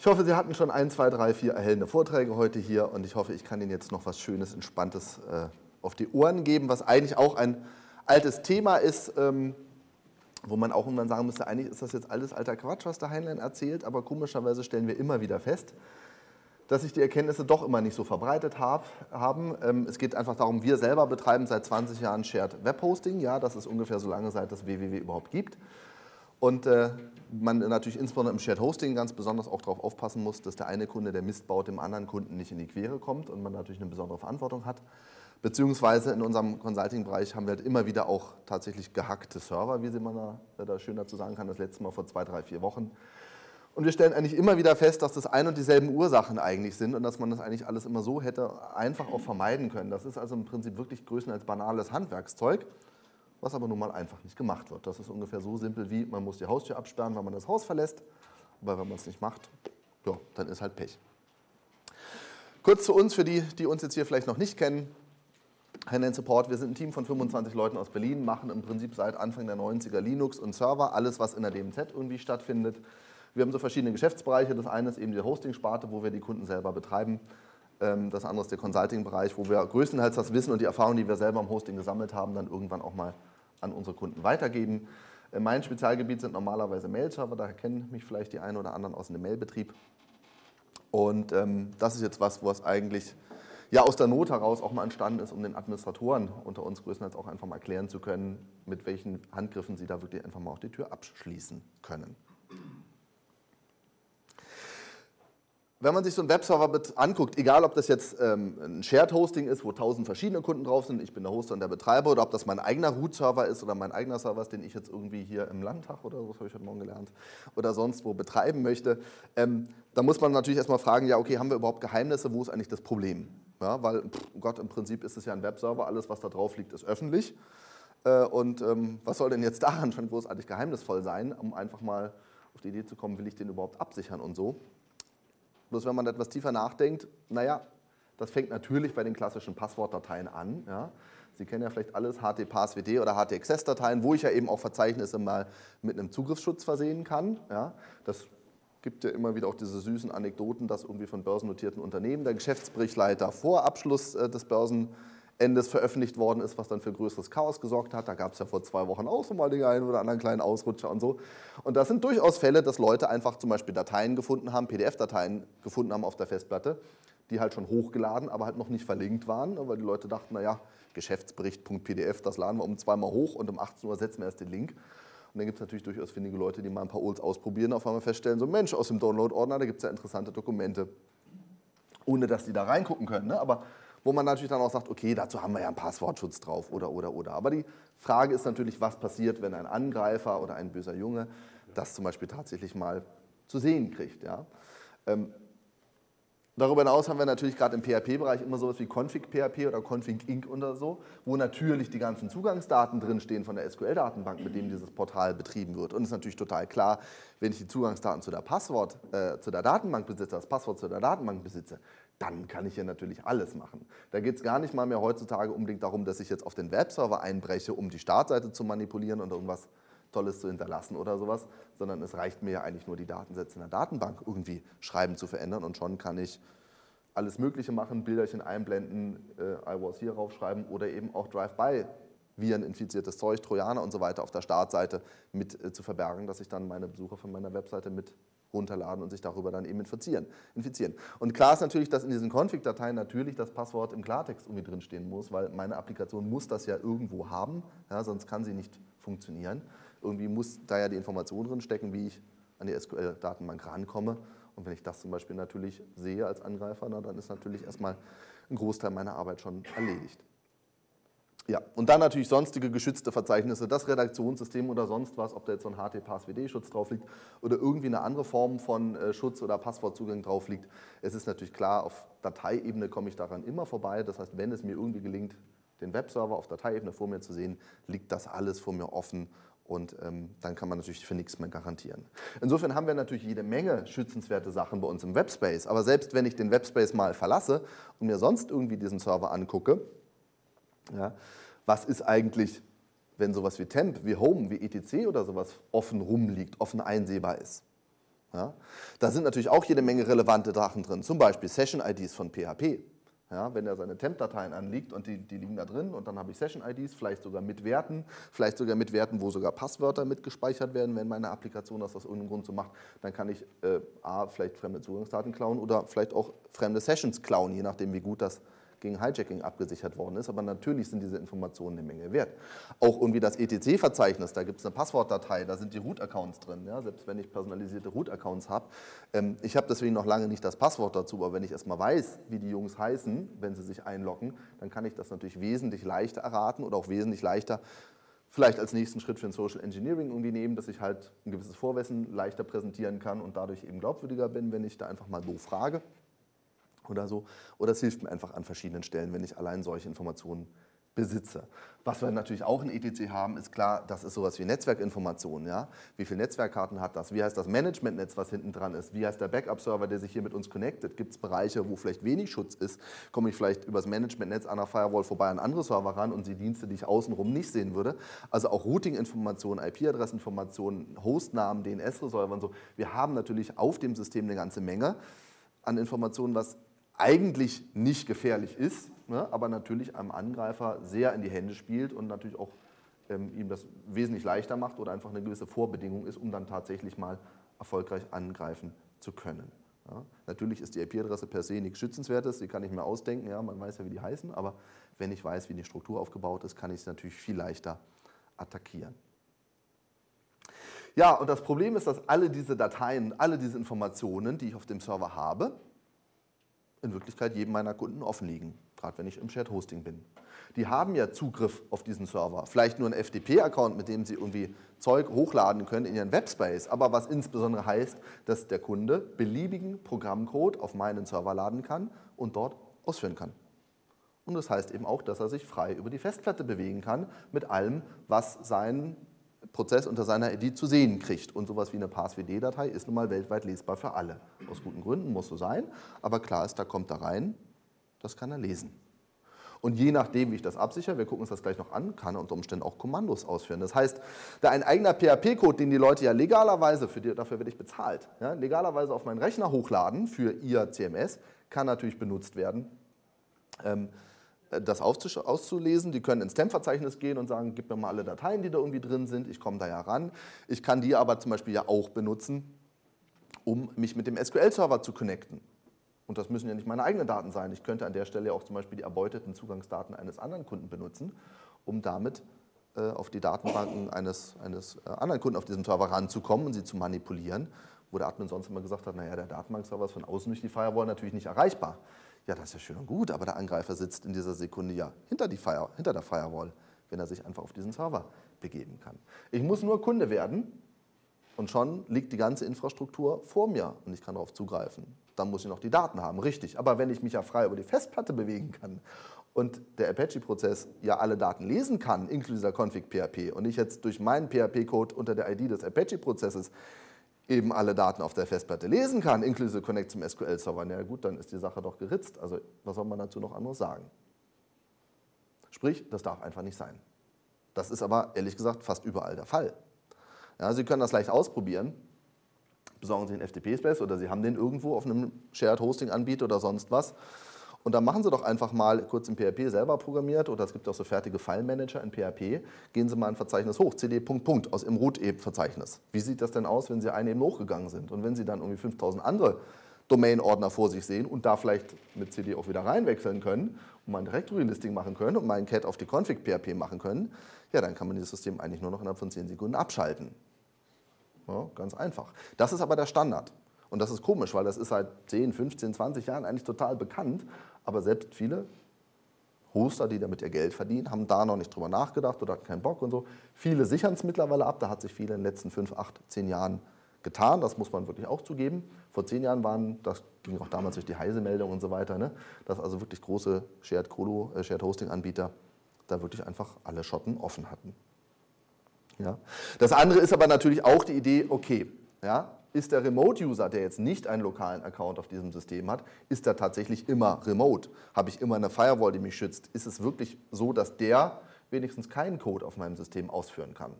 Ich hoffe, Sie hatten schon ein, zwei, drei, vier erhellende Vorträge heute hier und ich hoffe, ich kann Ihnen jetzt noch was Schönes, Entspanntes äh, auf die Ohren geben, was eigentlich auch ein altes Thema ist, ähm, wo man auch irgendwann sagen müsste, eigentlich ist das jetzt alles alter Quatsch, was der Heinlein erzählt, aber komischerweise stellen wir immer wieder fest, dass sich die Erkenntnisse doch immer nicht so verbreitet hab, haben. Ähm, es geht einfach darum, wir selber betreiben seit 20 Jahren Shared Web Hosting. Ja, das ist ungefähr so lange, seit es www überhaupt gibt. Und äh, man natürlich insbesondere im Shared Hosting ganz besonders auch darauf aufpassen muss, dass der eine Kunde, der Mist baut, dem anderen Kunden nicht in die Quere kommt und man natürlich eine besondere Verantwortung hat. Beziehungsweise in unserem Consulting-Bereich haben wir halt immer wieder auch tatsächlich gehackte Server, wie man da, da schön dazu sagen kann, das letzte Mal vor zwei, drei, vier Wochen. Und wir stellen eigentlich immer wieder fest, dass das ein und dieselben Ursachen eigentlich sind und dass man das eigentlich alles immer so hätte einfach auch vermeiden können. Das ist also im Prinzip wirklich größtenteils banales Handwerkszeug, was aber nun mal einfach nicht gemacht wird. Das ist ungefähr so simpel wie, man muss die Haustür absperren, wenn man das Haus verlässt. Aber wenn man es nicht macht, ja, dann ist halt Pech. Kurz zu uns, für die, die uns jetzt hier vielleicht noch nicht kennen. Hannah Support, wir sind ein Team von 25 Leuten aus Berlin, machen im Prinzip seit Anfang der 90er Linux und Server, alles was in der DMZ irgendwie stattfindet. Wir haben so verschiedene Geschäftsbereiche. Das eine ist eben die Hosting-Sparte, wo wir die Kunden selber betreiben. Ähm, das andere ist der Consulting-Bereich, wo wir größtenteils das Wissen und die Erfahrung, die wir selber im Hosting gesammelt haben, dann irgendwann auch mal an unsere Kunden weitergeben. Äh, mein Spezialgebiet sind normalerweise Mail-Server, daher kennen mich vielleicht die einen oder anderen aus dem Mailbetrieb. Und ähm, das ist jetzt was, wo es eigentlich ja, aus der Not heraus auch mal entstanden ist, um den Administratoren unter uns größtenteils auch einfach mal erklären zu können, mit welchen Handgriffen sie da wirklich einfach mal auch die Tür abschließen können. Wenn man sich so einen Webserver anguckt, egal ob das jetzt ähm, ein Shared Hosting ist, wo tausend verschiedene Kunden drauf sind, ich bin der Hoster und der Betreiber, oder ob das mein eigener Root-Server ist oder mein eigener Server ist, den ich jetzt irgendwie hier im Landtag oder so, habe ich heute Morgen gelernt, oder sonst wo betreiben möchte, ähm, da muss man natürlich erstmal fragen, ja okay, haben wir überhaupt Geheimnisse, wo ist eigentlich das Problem? Ja, weil, pff, Gott, im Prinzip ist es ja ein Webserver, alles was da drauf liegt, ist öffentlich. Äh, und ähm, was soll denn jetzt daran schon großartig geheimnisvoll sein, um einfach mal auf die Idee zu kommen, will ich den überhaupt absichern und so? Bloß wenn man etwas tiefer nachdenkt, naja, das fängt natürlich bei den klassischen Passwortdateien an. Ja. Sie kennen ja vielleicht alles HTPassWD oder HTXS-Dateien, wo ich ja eben auch Verzeichnisse mal mit einem Zugriffsschutz versehen kann. Ja. Das gibt ja immer wieder auch diese süßen Anekdoten, dass irgendwie von börsennotierten Unternehmen der Geschäftsberichtleiter vor Abschluss äh, des Börsen Endes veröffentlicht worden ist, was dann für größeres Chaos gesorgt hat. Da gab es ja vor zwei Wochen auch so mal den einen oder anderen kleinen Ausrutscher und so. Und das sind durchaus Fälle, dass Leute einfach zum Beispiel Dateien gefunden haben, PDF-Dateien gefunden haben auf der Festplatte, die halt schon hochgeladen, aber halt noch nicht verlinkt waren, weil die Leute dachten, naja, Geschäftsbericht.pdf, das laden wir um zweimal hoch und um 18 Uhr setzen wir erst den Link. Und dann gibt es natürlich durchaus findige Leute, die mal ein paar Ols ausprobieren, auf einmal feststellen, so Mensch, aus dem Download-Ordner, da gibt es ja interessante Dokumente. Ohne dass die da reingucken können. Ne? Aber wo man natürlich dann auch sagt, okay, dazu haben wir ja einen Passwortschutz drauf oder, oder, oder. Aber die Frage ist natürlich, was passiert, wenn ein Angreifer oder ein böser Junge das zum Beispiel tatsächlich mal zu sehen kriegt. Ja? Ähm, Darüber hinaus haben wir natürlich gerade im PHP-Bereich immer sowas wie Config-PHP oder Config-Inc. oder so, wo natürlich die ganzen Zugangsdaten drinstehen von der SQL-Datenbank, mit dem dieses Portal betrieben wird. Und es ist natürlich total klar, wenn ich die Zugangsdaten zu der Passwort, äh, zu der Datenbank besitze, das Passwort zu der Datenbank besitze, dann kann ich hier natürlich alles machen. Da geht es gar nicht mal mehr heutzutage unbedingt darum, dass ich jetzt auf den Webserver einbreche, um die Startseite zu manipulieren und irgendwas Tolles zu hinterlassen oder sowas, sondern es reicht mir ja eigentlich nur, die Datensätze in der Datenbank irgendwie schreiben zu verändern und schon kann ich alles Mögliche machen, Bilderchen einblenden, äh, I was hier raufschreiben oder eben auch Drive-by Viren infiziertes Zeug, Trojaner und so weiter auf der Startseite mit äh, zu verbergen, dass ich dann meine Besucher von meiner Webseite mit runterladen und sich darüber dann eben infizieren. infizieren. Und klar ist natürlich, dass in diesen Config-Dateien natürlich das Passwort im Klartext irgendwie drinstehen muss, weil meine Applikation muss das ja irgendwo haben, ja, sonst kann sie nicht funktionieren. Irgendwie muss da ja die Information drin stecken, wie ich an die SQL-Datenbank rankomme. Und wenn ich das zum Beispiel natürlich sehe als Angreifer, na, dann ist natürlich erstmal ein Großteil meiner Arbeit schon erledigt. Ja, und dann natürlich sonstige geschützte Verzeichnisse, das Redaktionssystem oder sonst was, ob da jetzt so ein HT-Pass-WD-Schutz drauf liegt oder irgendwie eine andere Form von äh, Schutz oder Passwortzugang drauf liegt. Es ist natürlich klar, auf Dateiebene komme ich daran immer vorbei. Das heißt, wenn es mir irgendwie gelingt, den Webserver auf Dateiebene vor mir zu sehen, liegt das alles vor mir offen und ähm, dann kann man natürlich für nichts mehr garantieren. Insofern haben wir natürlich jede Menge schützenswerte Sachen bei uns im Webspace. Aber selbst wenn ich den Webspace mal verlasse und mir sonst irgendwie diesen Server angucke, ja, was ist eigentlich, wenn sowas wie Temp, wie Home, wie etc. oder sowas offen rumliegt, offen einsehbar ist? Ja? Da sind natürlich auch jede Menge relevante Sachen drin, zum Beispiel Session-IDs von PHP. Ja, wenn er seine Temp-Dateien anliegt und die, die, liegen da drin und dann habe ich Session-IDs, vielleicht sogar mit Werten, vielleicht sogar mit Werten, wo sogar Passwörter mitgespeichert werden, wenn meine Applikation das aus irgendeinem Grund so macht, dann kann ich äh, A, vielleicht fremde Zugangsdaten klauen oder vielleicht auch fremde Sessions klauen, je nachdem, wie gut das gegen Hijacking abgesichert worden ist. Aber natürlich sind diese Informationen eine Menge wert. Auch irgendwie das ETC-Verzeichnis, da gibt es eine Passwortdatei, da sind die Root-Accounts drin, ja, selbst wenn ich personalisierte Root-Accounts habe. Ähm, ich habe deswegen noch lange nicht das Passwort dazu, aber wenn ich erstmal weiß, wie die Jungs heißen, wenn sie sich einloggen, dann kann ich das natürlich wesentlich leichter erraten oder auch wesentlich leichter vielleicht als nächsten Schritt für ein Social Engineering irgendwie nehmen, dass ich halt ein gewisses Vorwissen leichter präsentieren kann und dadurch eben glaubwürdiger bin, wenn ich da einfach mal doof frage oder so. Oder es hilft mir einfach an verschiedenen Stellen, wenn ich allein solche Informationen besitze. Was wir natürlich auch in ETC haben, ist klar, das ist sowas wie Netzwerkinformationen. Ja? Wie viele Netzwerkkarten hat das? Wie heißt das Managementnetz, was hinten dran ist? Wie heißt der Backup-Server, der sich hier mit uns connectet? Gibt es Bereiche, wo vielleicht wenig Schutz ist? Komme ich vielleicht übers Managementnetz an der Firewall vorbei an andere Server ran und die Dienste, die ich außenrum nicht sehen würde? Also auch Routing-Informationen, IP-Adressinformationen, Hostnamen, DNS-Resolver und so. Wir haben natürlich auf dem System eine ganze Menge an Informationen, was eigentlich nicht gefährlich ist, ne, aber natürlich einem Angreifer sehr in die Hände spielt und natürlich auch ähm, ihm das wesentlich leichter macht oder einfach eine gewisse Vorbedingung ist, um dann tatsächlich mal erfolgreich angreifen zu können. Ja. Natürlich ist die IP-Adresse per se nichts Schützenswertes, die kann ich mir ausdenken, ja, man weiß ja, wie die heißen, aber wenn ich weiß, wie die Struktur aufgebaut ist, kann ich sie natürlich viel leichter attackieren. Ja, und das Problem ist, dass alle diese Dateien, alle diese Informationen, die ich auf dem Server habe, in Wirklichkeit jedem meiner Kunden offen liegen, gerade wenn ich im Shared Hosting bin. Die haben ja Zugriff auf diesen Server, vielleicht nur einen FTP-Account, mit dem sie irgendwie Zeug hochladen können in ihren Webspace, aber was insbesondere heißt, dass der Kunde beliebigen Programmcode auf meinen Server laden kann und dort ausführen kann. Und das heißt eben auch, dass er sich frei über die Festplatte bewegen kann mit allem, was sein Prozess unter seiner ID zu sehen kriegt. Und sowas wie eine PASWD-Datei ist nun mal weltweit lesbar für alle. Aus guten Gründen muss so sein, aber klar ist, da kommt da rein, das kann er lesen. Und je nachdem, wie ich das absichere, wir gucken uns das gleich noch an, kann er unter Umständen auch Kommandos ausführen. Das heißt, da ein eigener PHP-Code, den die Leute ja legalerweise, für die, dafür werde ich bezahlt, ja, legalerweise auf meinen Rechner hochladen für ihr CMS, kann natürlich benutzt werden. Ähm, äh, das auszulesen. Die können ins Temp-Verzeichnis gehen und sagen, gib mir mal alle Dateien, die da irgendwie drin sind. Ich komme da ja ran. Ich kann die aber zum Beispiel ja auch benutzen, um mich mit dem SQL-Server zu connecten. Und das müssen ja nicht meine eigenen Daten sein. Ich könnte an der Stelle auch zum Beispiel die erbeuteten Zugangsdaten eines anderen Kunden benutzen, um damit äh, auf die Datenbanken eines, eines äh, anderen Kunden auf diesem Server ranzukommen und sie zu manipulieren, wo der Admin sonst immer gesagt hat, naja, der Datenbankserver ist von außen durch die Firewall natürlich nicht erreichbar. Ja, das ist ja schön und gut, aber der Angreifer sitzt in dieser Sekunde ja hinter, die Fire, hinter der Firewall, wenn er sich einfach auf diesen Server begeben kann. Ich muss nur Kunde werden und schon liegt die ganze Infrastruktur vor mir und ich kann darauf zugreifen. Dann muss ich noch die Daten haben, richtig. Aber wenn ich mich ja frei über die Festplatte bewegen kann und der Apache-Prozess ja alle Daten lesen kann, inklusive der Config-PHP, und ich jetzt durch meinen PHP-Code unter der ID des Apache-Prozesses eben alle Daten auf der Festplatte lesen kann, inklusive Connect zum SQL-Server, na gut, dann ist die Sache doch geritzt. Also was soll man dazu noch anderes sagen? Sprich, das darf einfach nicht sein. Das ist aber ehrlich gesagt fast überall der Fall. Ja, Sie können das leicht ausprobieren. Besorgen Sie einen FTP-Space oder Sie haben den irgendwo auf einem Shared Hosting-Anbieter oder sonst was. Und dann machen Sie doch einfach mal kurz in PHP selber programmiert oder es gibt auch so fertige File-Manager in PHP. Gehen Sie mal ein Verzeichnis hoch, cd. Punkt, aus im Root-Verzeichnis. Wie sieht das denn aus, wenn Sie eine eben hochgegangen sind? Und wenn Sie dann irgendwie 5000 andere Domain-Ordner vor sich sehen und da vielleicht mit CD auch wieder reinwechseln können und mal ein Directory-Listing machen können und mal ein Cat auf die Config-PHP machen können, ja, dann kann man dieses System eigentlich nur noch innerhalb von 10 Sekunden abschalten. Ja, ganz einfach. Das ist aber der Standard. Und das ist komisch, weil das ist seit 10, 15, 20 Jahren eigentlich total bekannt. Aber selbst viele Hoster, die damit ihr Geld verdienen, haben da noch nicht drüber nachgedacht oder hatten keinen Bock und so. Viele sichern es mittlerweile ab. Da hat sich viele in den letzten 5, 8, 10 Jahren getan. Das muss man wirklich auch zugeben. Vor 10 Jahren waren, das ging auch damals durch die Heise-Meldung und so weiter, ne, dass also wirklich große Shared, Colo, äh, Shared Hosting-Anbieter da wirklich einfach alle Schotten offen hatten. Ja. Das andere ist aber natürlich auch die Idee, okay, ja, ist der Remote-User, der jetzt nicht einen lokalen Account auf diesem System hat, ist er tatsächlich immer remote? Habe ich immer eine Firewall, die mich schützt? Ist es wirklich so, dass der wenigstens keinen Code auf meinem System ausführen kann?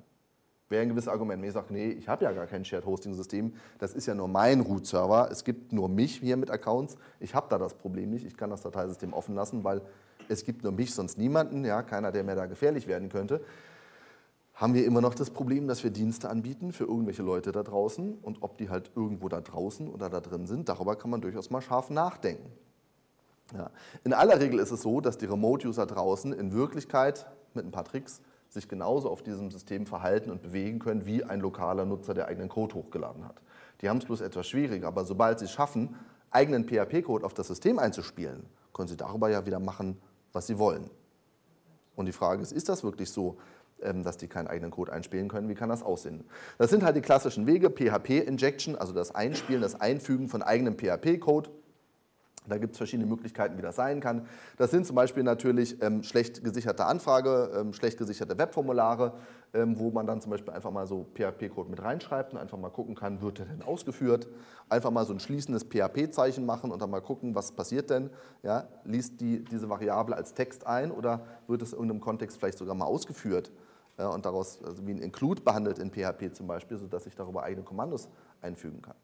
Wäre ein gewisses Argument. Wenn ich sage, nee, ich habe ja gar kein Shared Hosting System, das ist ja nur mein Root-Server, es gibt nur mich hier mit Accounts, ich habe da das Problem nicht, ich kann das Dateisystem offen lassen, weil es gibt nur mich, sonst niemanden, ja, keiner, der mir da gefährlich werden könnte. Haben wir immer noch das Problem, dass wir Dienste anbieten für irgendwelche Leute da draußen und ob die halt irgendwo da draußen oder da drin sind, darüber kann man durchaus mal scharf nachdenken. Ja. In aller Regel ist es so, dass die Remote-User draußen in Wirklichkeit mit ein paar Tricks sich genauso auf diesem System verhalten und bewegen können, wie ein lokaler Nutzer, der eigenen Code hochgeladen hat. Die haben es bloß etwas schwieriger, aber sobald sie es schaffen, eigenen PHP-Code auf das System einzuspielen, können sie darüber ja wieder machen, was sie wollen. Und die Frage ist, ist das wirklich so, dass die keinen eigenen Code einspielen können? Wie kann das aussehen? Das sind halt die klassischen Wege, PHP-Injection, also das Einspielen, das Einfügen von eigenem PHP-Code da gibt es verschiedene Möglichkeiten, wie das sein kann. Das sind zum Beispiel natürlich ähm, schlecht gesicherte Anfrage, ähm, schlecht gesicherte Webformulare, ähm, wo man dann zum Beispiel einfach mal so PHP-Code mit reinschreibt und einfach mal gucken kann, wird der denn ausgeführt. Einfach mal so ein schließendes PHP-Zeichen machen und dann mal gucken, was passiert denn. Ja, liest die, diese Variable als Text ein oder wird es in irgendeinem Kontext vielleicht sogar mal ausgeführt und daraus also wie ein Include behandelt in PHP zum Beispiel, sodass ich darüber eigene Kommandos einfügen kann.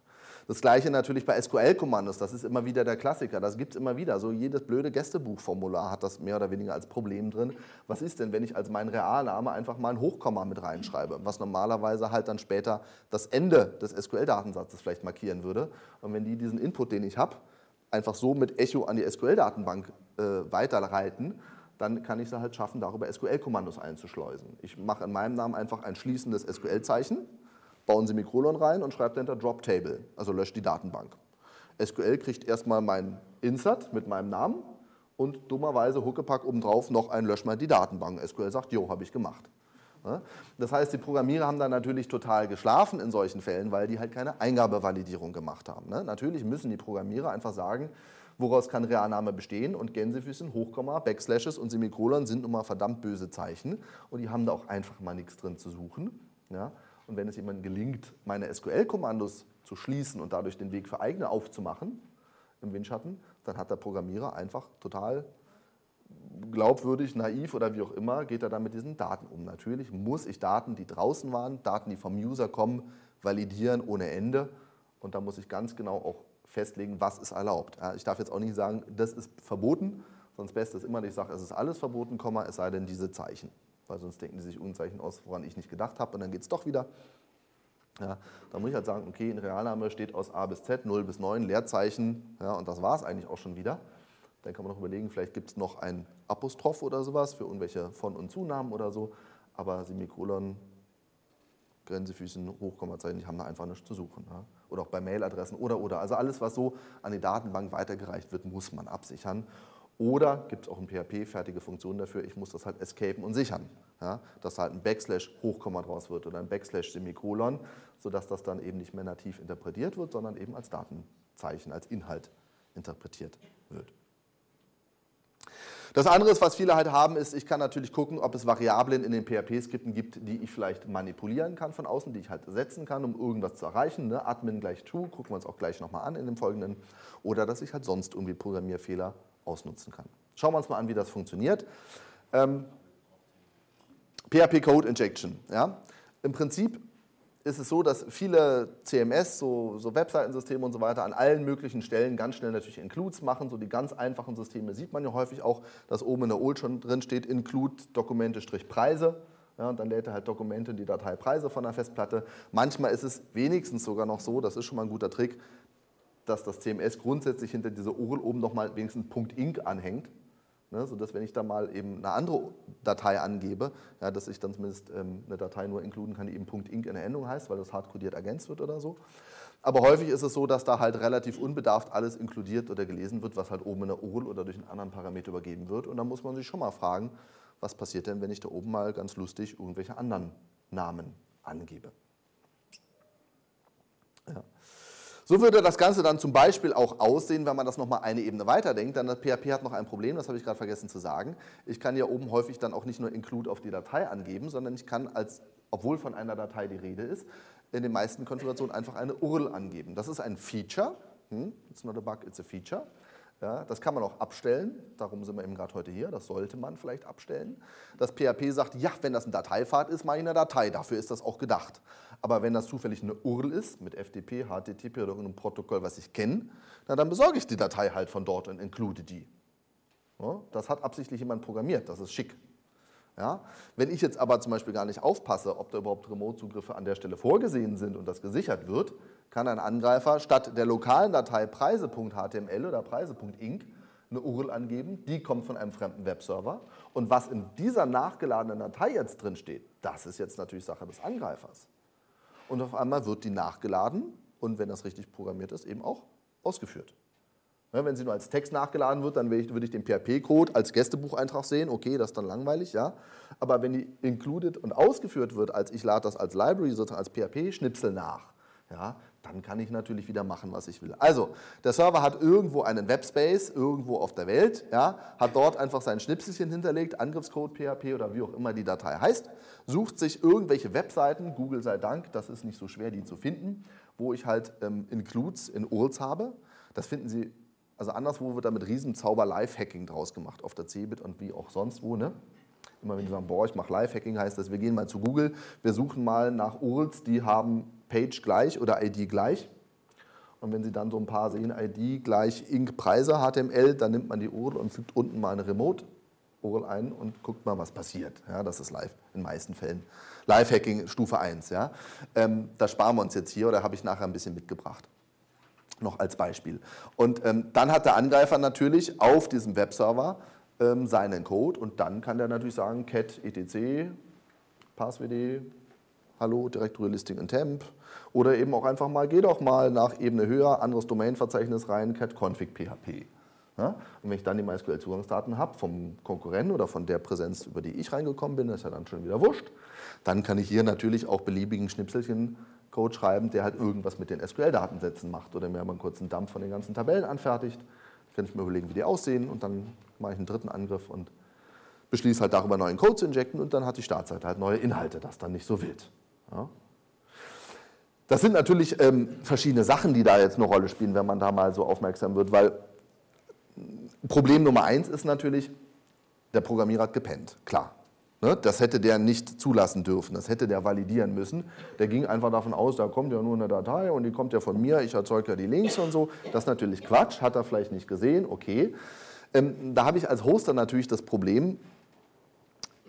Das gleiche natürlich bei SQL-Kommandos, das ist immer wieder der Klassiker, das gibt es immer wieder. So jedes blöde Gästebuchformular hat das mehr oder weniger als Problem drin. Was ist denn, wenn ich als mein Realname einfach mal ein Hochkomma mit reinschreibe, was normalerweise halt dann später das Ende des SQL-Datensatzes vielleicht markieren würde. Und wenn die diesen Input, den ich habe, einfach so mit Echo an die SQL-Datenbank äh, weiterleiten, dann kann ich es halt schaffen, darüber SQL-Kommandos einzuschleusen. Ich mache in meinem Namen einfach ein schließendes SQL-Zeichen bauen Sie Mikrolon rein und schreibt dahinter Drop Table, also löscht die Datenbank. SQL kriegt erstmal mein Insert mit meinem Namen und dummerweise Huckepack obendrauf noch ein Lösch mal die Datenbank. SQL sagt, jo, habe ich gemacht. Das heißt, die Programmierer haben dann natürlich total geschlafen in solchen Fällen, weil die halt keine Eingabevalidierung gemacht haben. Ne? Natürlich müssen die Programmierer einfach sagen, woraus kann Realname bestehen und Gänsefüßchen, Hochkomma, Backslashes und Semikolon sind nun mal verdammt böse Zeichen und die haben da auch einfach mal nichts drin zu suchen. Ja? Und wenn es jemandem gelingt, meine SQL-Kommandos zu schließen und dadurch den Weg für eigene aufzumachen im Windschatten, dann hat der Programmierer einfach total glaubwürdig, naiv oder wie auch immer, geht er dann mit diesen Daten um. Natürlich muss ich Daten, die draußen waren, Daten, die vom User kommen, validieren ohne Ende. Und da muss ich ganz genau auch festlegen, was ist erlaubt. Ich darf jetzt auch nicht sagen, das ist verboten, sonst best ist immer, ich sage, es ist alles verboten, es sei denn diese Zeichen weil sonst denken die sich Unzeichen aus, woran ich nicht gedacht habe und dann geht es doch wieder. Ja, da muss ich halt sagen, okay, in Realname steht aus A bis Z, 0 bis 9, Leerzeichen ja, und das war es eigentlich auch schon wieder. Dann kann man noch überlegen, vielleicht gibt es noch ein Apostroph oder sowas für irgendwelche Von- und Zunahmen oder so, aber Semikolon, Grenzefüßen, Hochkommazeichen, die haben da einfach nichts zu suchen. Ja. Oder auch bei Mailadressen oder oder. Also alles, was so an die Datenbank weitergereicht wird, muss man absichern. Oder gibt es auch in PHP fertige Funktionen dafür, ich muss das halt escapen und sichern. Ja, dass halt ein Backslash Hochkomma draus wird oder ein Backslash Semikolon, sodass das dann eben nicht mehr nativ interpretiert wird, sondern eben als Datenzeichen, als Inhalt interpretiert wird. Das andere, was viele halt haben, ist, ich kann natürlich gucken, ob es Variablen in den PHP-Skripten gibt, die ich vielleicht manipulieren kann von außen, die ich halt setzen kann, um irgendwas zu erreichen. Ne? Admin gleich true, gucken wir uns auch gleich nochmal an in dem folgenden. Oder dass ich halt sonst irgendwie Programmierfehler ausnutzen kann. Schauen wir uns mal an, wie das funktioniert. Ähm, PHP Code Injection. Ja? Im Prinzip ist es so, dass viele CMS, so, so Webseitensysteme und so weiter, an allen möglichen Stellen ganz schnell natürlich Includes machen. So die ganz einfachen Systeme sieht man ja häufig auch, dass oben in der OL schon drin steht, Include Dokumente-Preise. Ja, und dann lädt er halt Dokumente in die Datei Preise von der Festplatte. Manchmal ist es wenigstens sogar noch so, das ist schon mal ein guter Trick, dass das CMS grundsätzlich hinter dieser URL oben nochmal wenigstens .inc anhängt, ne, sodass wenn ich da mal eben eine andere Datei angebe, ja, dass ich dann zumindest ähm, eine Datei nur inkluden kann, die eben .inc in der Endung heißt, weil das hardcodiert ergänzt wird oder so. Aber häufig ist es so, dass da halt relativ unbedarft alles inkludiert oder gelesen wird, was halt oben in der URL oder durch einen anderen Parameter übergeben wird. Und dann muss man sich schon mal fragen, was passiert denn, wenn ich da oben mal ganz lustig irgendwelche anderen Namen angebe. Ja. So würde das Ganze dann zum Beispiel auch aussehen, wenn man das nochmal eine Ebene weiterdenkt. Dann das PHP hat noch ein Problem, das habe ich gerade vergessen zu sagen. Ich kann ja oben häufig dann auch nicht nur Include auf die Datei angeben, sondern ich kann als, obwohl von einer Datei die Rede ist, in den meisten Konfigurationen einfach eine URL angeben. Das ist ein Feature. Hm, it's not a bug, it's a feature. Ja, das kann man auch abstellen, darum sind wir eben gerade heute hier, das sollte man vielleicht abstellen. Das PHP sagt, ja, wenn das ein Dateipfad ist, mache ich eine Datei, dafür ist das auch gedacht. Aber wenn das zufällig eine URL ist, mit FTP, HTTP oder irgendeinem Protokoll, was ich kenne, dann besorge ich die Datei halt von dort und include die. Ja, das hat absichtlich jemand programmiert, das ist schick. Ja? Wenn ich jetzt aber zum Beispiel gar nicht aufpasse, ob da überhaupt Remote-Zugriffe an der Stelle vorgesehen sind und das gesichert wird, kann ein Angreifer statt der lokalen Datei preise.html oder preise.inc eine URL angeben, die kommt von einem fremden Webserver. Und was in dieser nachgeladenen Datei jetzt drin steht, das ist jetzt natürlich Sache des Angreifers. Und auf einmal wird die nachgeladen und wenn das richtig programmiert ist, eben auch ausgeführt. Ja, wenn sie nur als Text nachgeladen wird, dann würde ich den PHP-Code als Gästebucheintrag sehen. Okay, das ist dann langweilig, ja. Aber wenn die included und ausgeführt wird, als ich lade das als Library, sozusagen als PHP-Schnipsel nach, ja, dann kann ich natürlich wieder machen, was ich will. Also, der Server hat irgendwo einen Webspace, irgendwo auf der Welt, ja, hat dort einfach sein Schnipselchen hinterlegt, Angriffscode PHP oder wie auch immer die Datei heißt, sucht sich irgendwelche Webseiten, Google sei Dank, das ist nicht so schwer, die zu finden, wo ich halt ähm, Includes in URLs habe. Das finden Sie also anderswo wird da mit Riesenzauber Live-Hacking draus gemacht, auf der Cebit und wie auch sonst wo. Ne? Immer wenn die sagen, boah, ich mache Live-Hacking, heißt das, wir gehen mal zu Google, wir suchen mal nach URLs, die haben Page gleich oder ID gleich. Und wenn Sie dann so ein paar sehen, ID gleich Inc. Preise HTML, dann nimmt man die URL und fügt unten mal eine Remote URL ein und guckt mal, was passiert. Ja, das ist live in den meisten Fällen. Live-Hacking Stufe 1. Ja. Ähm, das sparen wir uns jetzt hier oder habe ich nachher ein bisschen mitgebracht noch als Beispiel. Und ähm, dann hat der Angreifer natürlich auf diesem Webserver ähm, seinen Code und dann kann der natürlich sagen, cat etc, passwd, hallo, Directory Listing in Temp oder eben auch einfach mal, geh doch mal nach Ebene höher, anderes Domainverzeichnis rein, cat config php. Ja? Und wenn ich dann die MySQL-Zugangsdaten habe vom Konkurrenten oder von der Präsenz, über die ich reingekommen bin, ist ja dann schon wieder wurscht, dann kann ich hier natürlich auch beliebigen Schnipselchen Code schreiben, der halt irgendwas mit den SQL-Datensätzen macht oder mir mal einen kurzen Dump von den ganzen Tabellen anfertigt. Kann ich mir überlegen, wie die aussehen und dann mache ich einen dritten Angriff und beschließe halt darüber neuen Code zu injecten und dann hat die Startseite halt neue Inhalte, das dann nicht so wild. Ja. Das sind natürlich ähm, verschiedene Sachen, die da jetzt eine Rolle spielen, wenn man da mal so aufmerksam wird, weil Problem Nummer eins ist natürlich, der Programmierer hat gepennt, klar. Ne? Das hätte der nicht zulassen dürfen, das hätte der validieren müssen. Der ging einfach davon aus, da kommt ja nur eine Datei und die kommt ja von mir, ich erzeuge ja die Links und so. Das ist natürlich Quatsch, hat er vielleicht nicht gesehen, okay. Ähm, da habe ich als Hoster natürlich das Problem,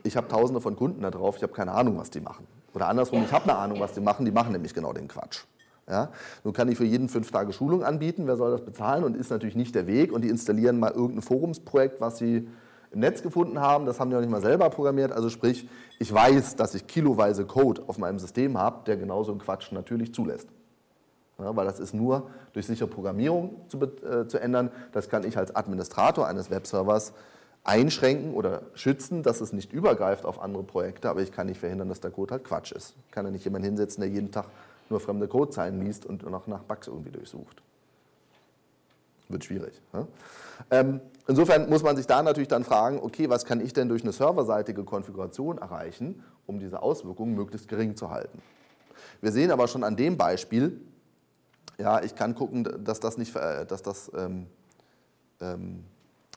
ich habe tausende von Kunden da drauf, ich habe keine Ahnung, was die machen. Oder andersrum, ich habe eine Ahnung, was die machen, die machen nämlich genau den Quatsch. Ja? Nun kann ich für jeden fünf Tage Schulung anbieten, wer soll das bezahlen und ist natürlich nicht der Weg und die installieren mal irgendein Forumsprojekt, was sie im Netz gefunden haben, das haben die auch nicht mal selber programmiert. Also sprich, ich weiß, dass ich kiloweise Code auf meinem System habe, der genauso einen Quatsch natürlich zulässt. Ja, weil das ist nur durch sichere Programmierung zu, äh, zu ändern. Das kann ich als Administrator eines Webservers einschränken oder schützen, dass es nicht übergreift auf andere Projekte, aber ich kann nicht verhindern, dass der Code halt Quatsch ist. Ich kann ja nicht jemanden hinsetzen, der jeden Tag nur fremde Codezeilen liest und noch nach Bugs irgendwie durchsucht. Wird schwierig. Ja? Ähm, insofern muss man sich da natürlich dann fragen, okay, was kann ich denn durch eine serverseitige Konfiguration erreichen, um diese Auswirkungen möglichst gering zu halten. Wir sehen aber schon an dem Beispiel, ja, ich kann gucken, dass das nicht, äh, dass das, ähm, ähm,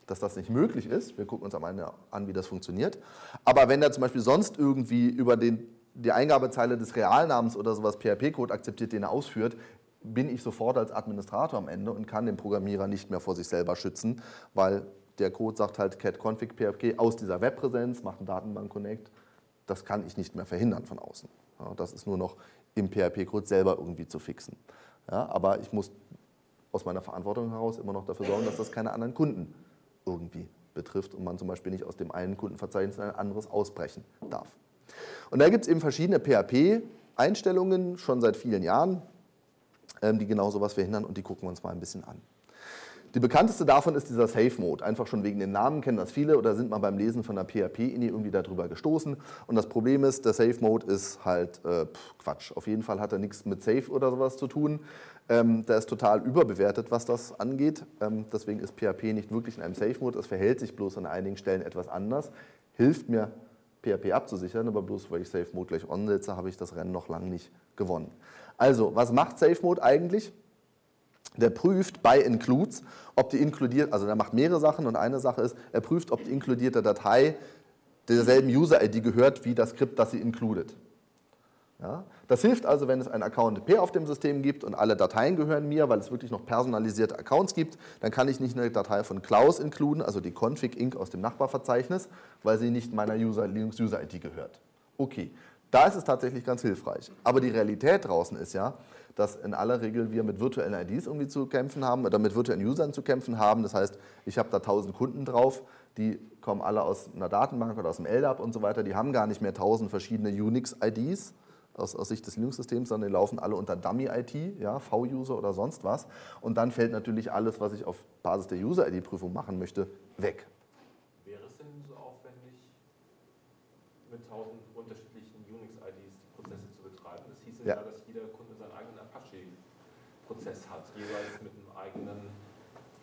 dass das nicht möglich ist. Wir gucken uns am Ende an, wie das funktioniert. Aber wenn er zum Beispiel sonst irgendwie über den, die Eingabezeile des Realnamens oder sowas PHP-Code akzeptiert, den er ausführt, bin ich sofort als Administrator am Ende und kann den Programmierer nicht mehr vor sich selber schützen, weil der Code sagt halt cat config php aus dieser Webpräsenz, macht einen Datenbank-Connect. Das kann ich nicht mehr verhindern von außen. Ja, das ist nur noch im PHP-Code selber irgendwie zu fixen. Ja, aber ich muss aus meiner Verantwortung heraus immer noch dafür sorgen, dass das keine anderen Kunden irgendwie betrifft und man zum Beispiel nicht aus dem einen Kundenverzeichnis in ein anderes ausbrechen darf. Und da gibt es eben verschiedene PHP-Einstellungen schon seit vielen Jahren. Ähm, die genau sowas verhindern und die gucken wir uns mal ein bisschen an. Die bekannteste davon ist dieser Safe Mode. Einfach schon wegen den Namen kennen das viele oder sind mal beim Lesen von der PHP-INI irgendwie darüber gestoßen. Und das Problem ist, der Safe Mode ist halt äh, Quatsch. Auf jeden Fall hat er nichts mit Safe oder sowas zu tun. Ähm, der ist total überbewertet, was das angeht. Ähm, deswegen ist PHP nicht wirklich in einem Safe Mode. Es verhält sich bloß an einigen Stellen etwas anders. Hilft mir, PHP abzusichern, aber bloß weil ich Safe Mode gleich on setze, habe ich das Rennen noch lange nicht gewonnen. Also, was macht Safe Mode eigentlich? der prüft bei Includes, ob die inkludiert, also der macht mehrere Sachen und eine Sache ist, er prüft, ob die inkludierte Datei derselben User-ID gehört wie das Skript, das sie includet. Ja? Das hilft also, wenn es einen Account P auf dem System gibt und alle Dateien gehören mir, weil es wirklich noch personalisierte Accounts gibt, dann kann ich nicht eine Datei von Klaus inkluden, also die config inc aus dem Nachbarverzeichnis, weil sie nicht meiner User, Linux User ID gehört. Okay, da ist es tatsächlich ganz hilfreich. Aber die Realität draußen ist ja, dass in aller Regel wir mit virtuellen IDs irgendwie zu kämpfen haben oder mit virtuellen Usern zu kämpfen haben. Das heißt, ich habe da 1000 Kunden drauf, die kommen alle aus einer Datenbank oder aus dem LDAP und so weiter. Die haben gar nicht mehr 1000 verschiedene Unix-IDs aus, aus, Sicht des Linux-Systems, sondern die laufen alle unter Dummy-IT, ja, V-User oder sonst was. Und dann fällt natürlich alles, was ich auf Basis der User-ID-Prüfung machen möchte, weg. Wäre es denn so aufwendig, mit 1000 unterschiedlichen Unix-IDs die Prozesse zu betreiben? Das hieße ja, ja dass Prozess hat, jeweils mit einem eigenen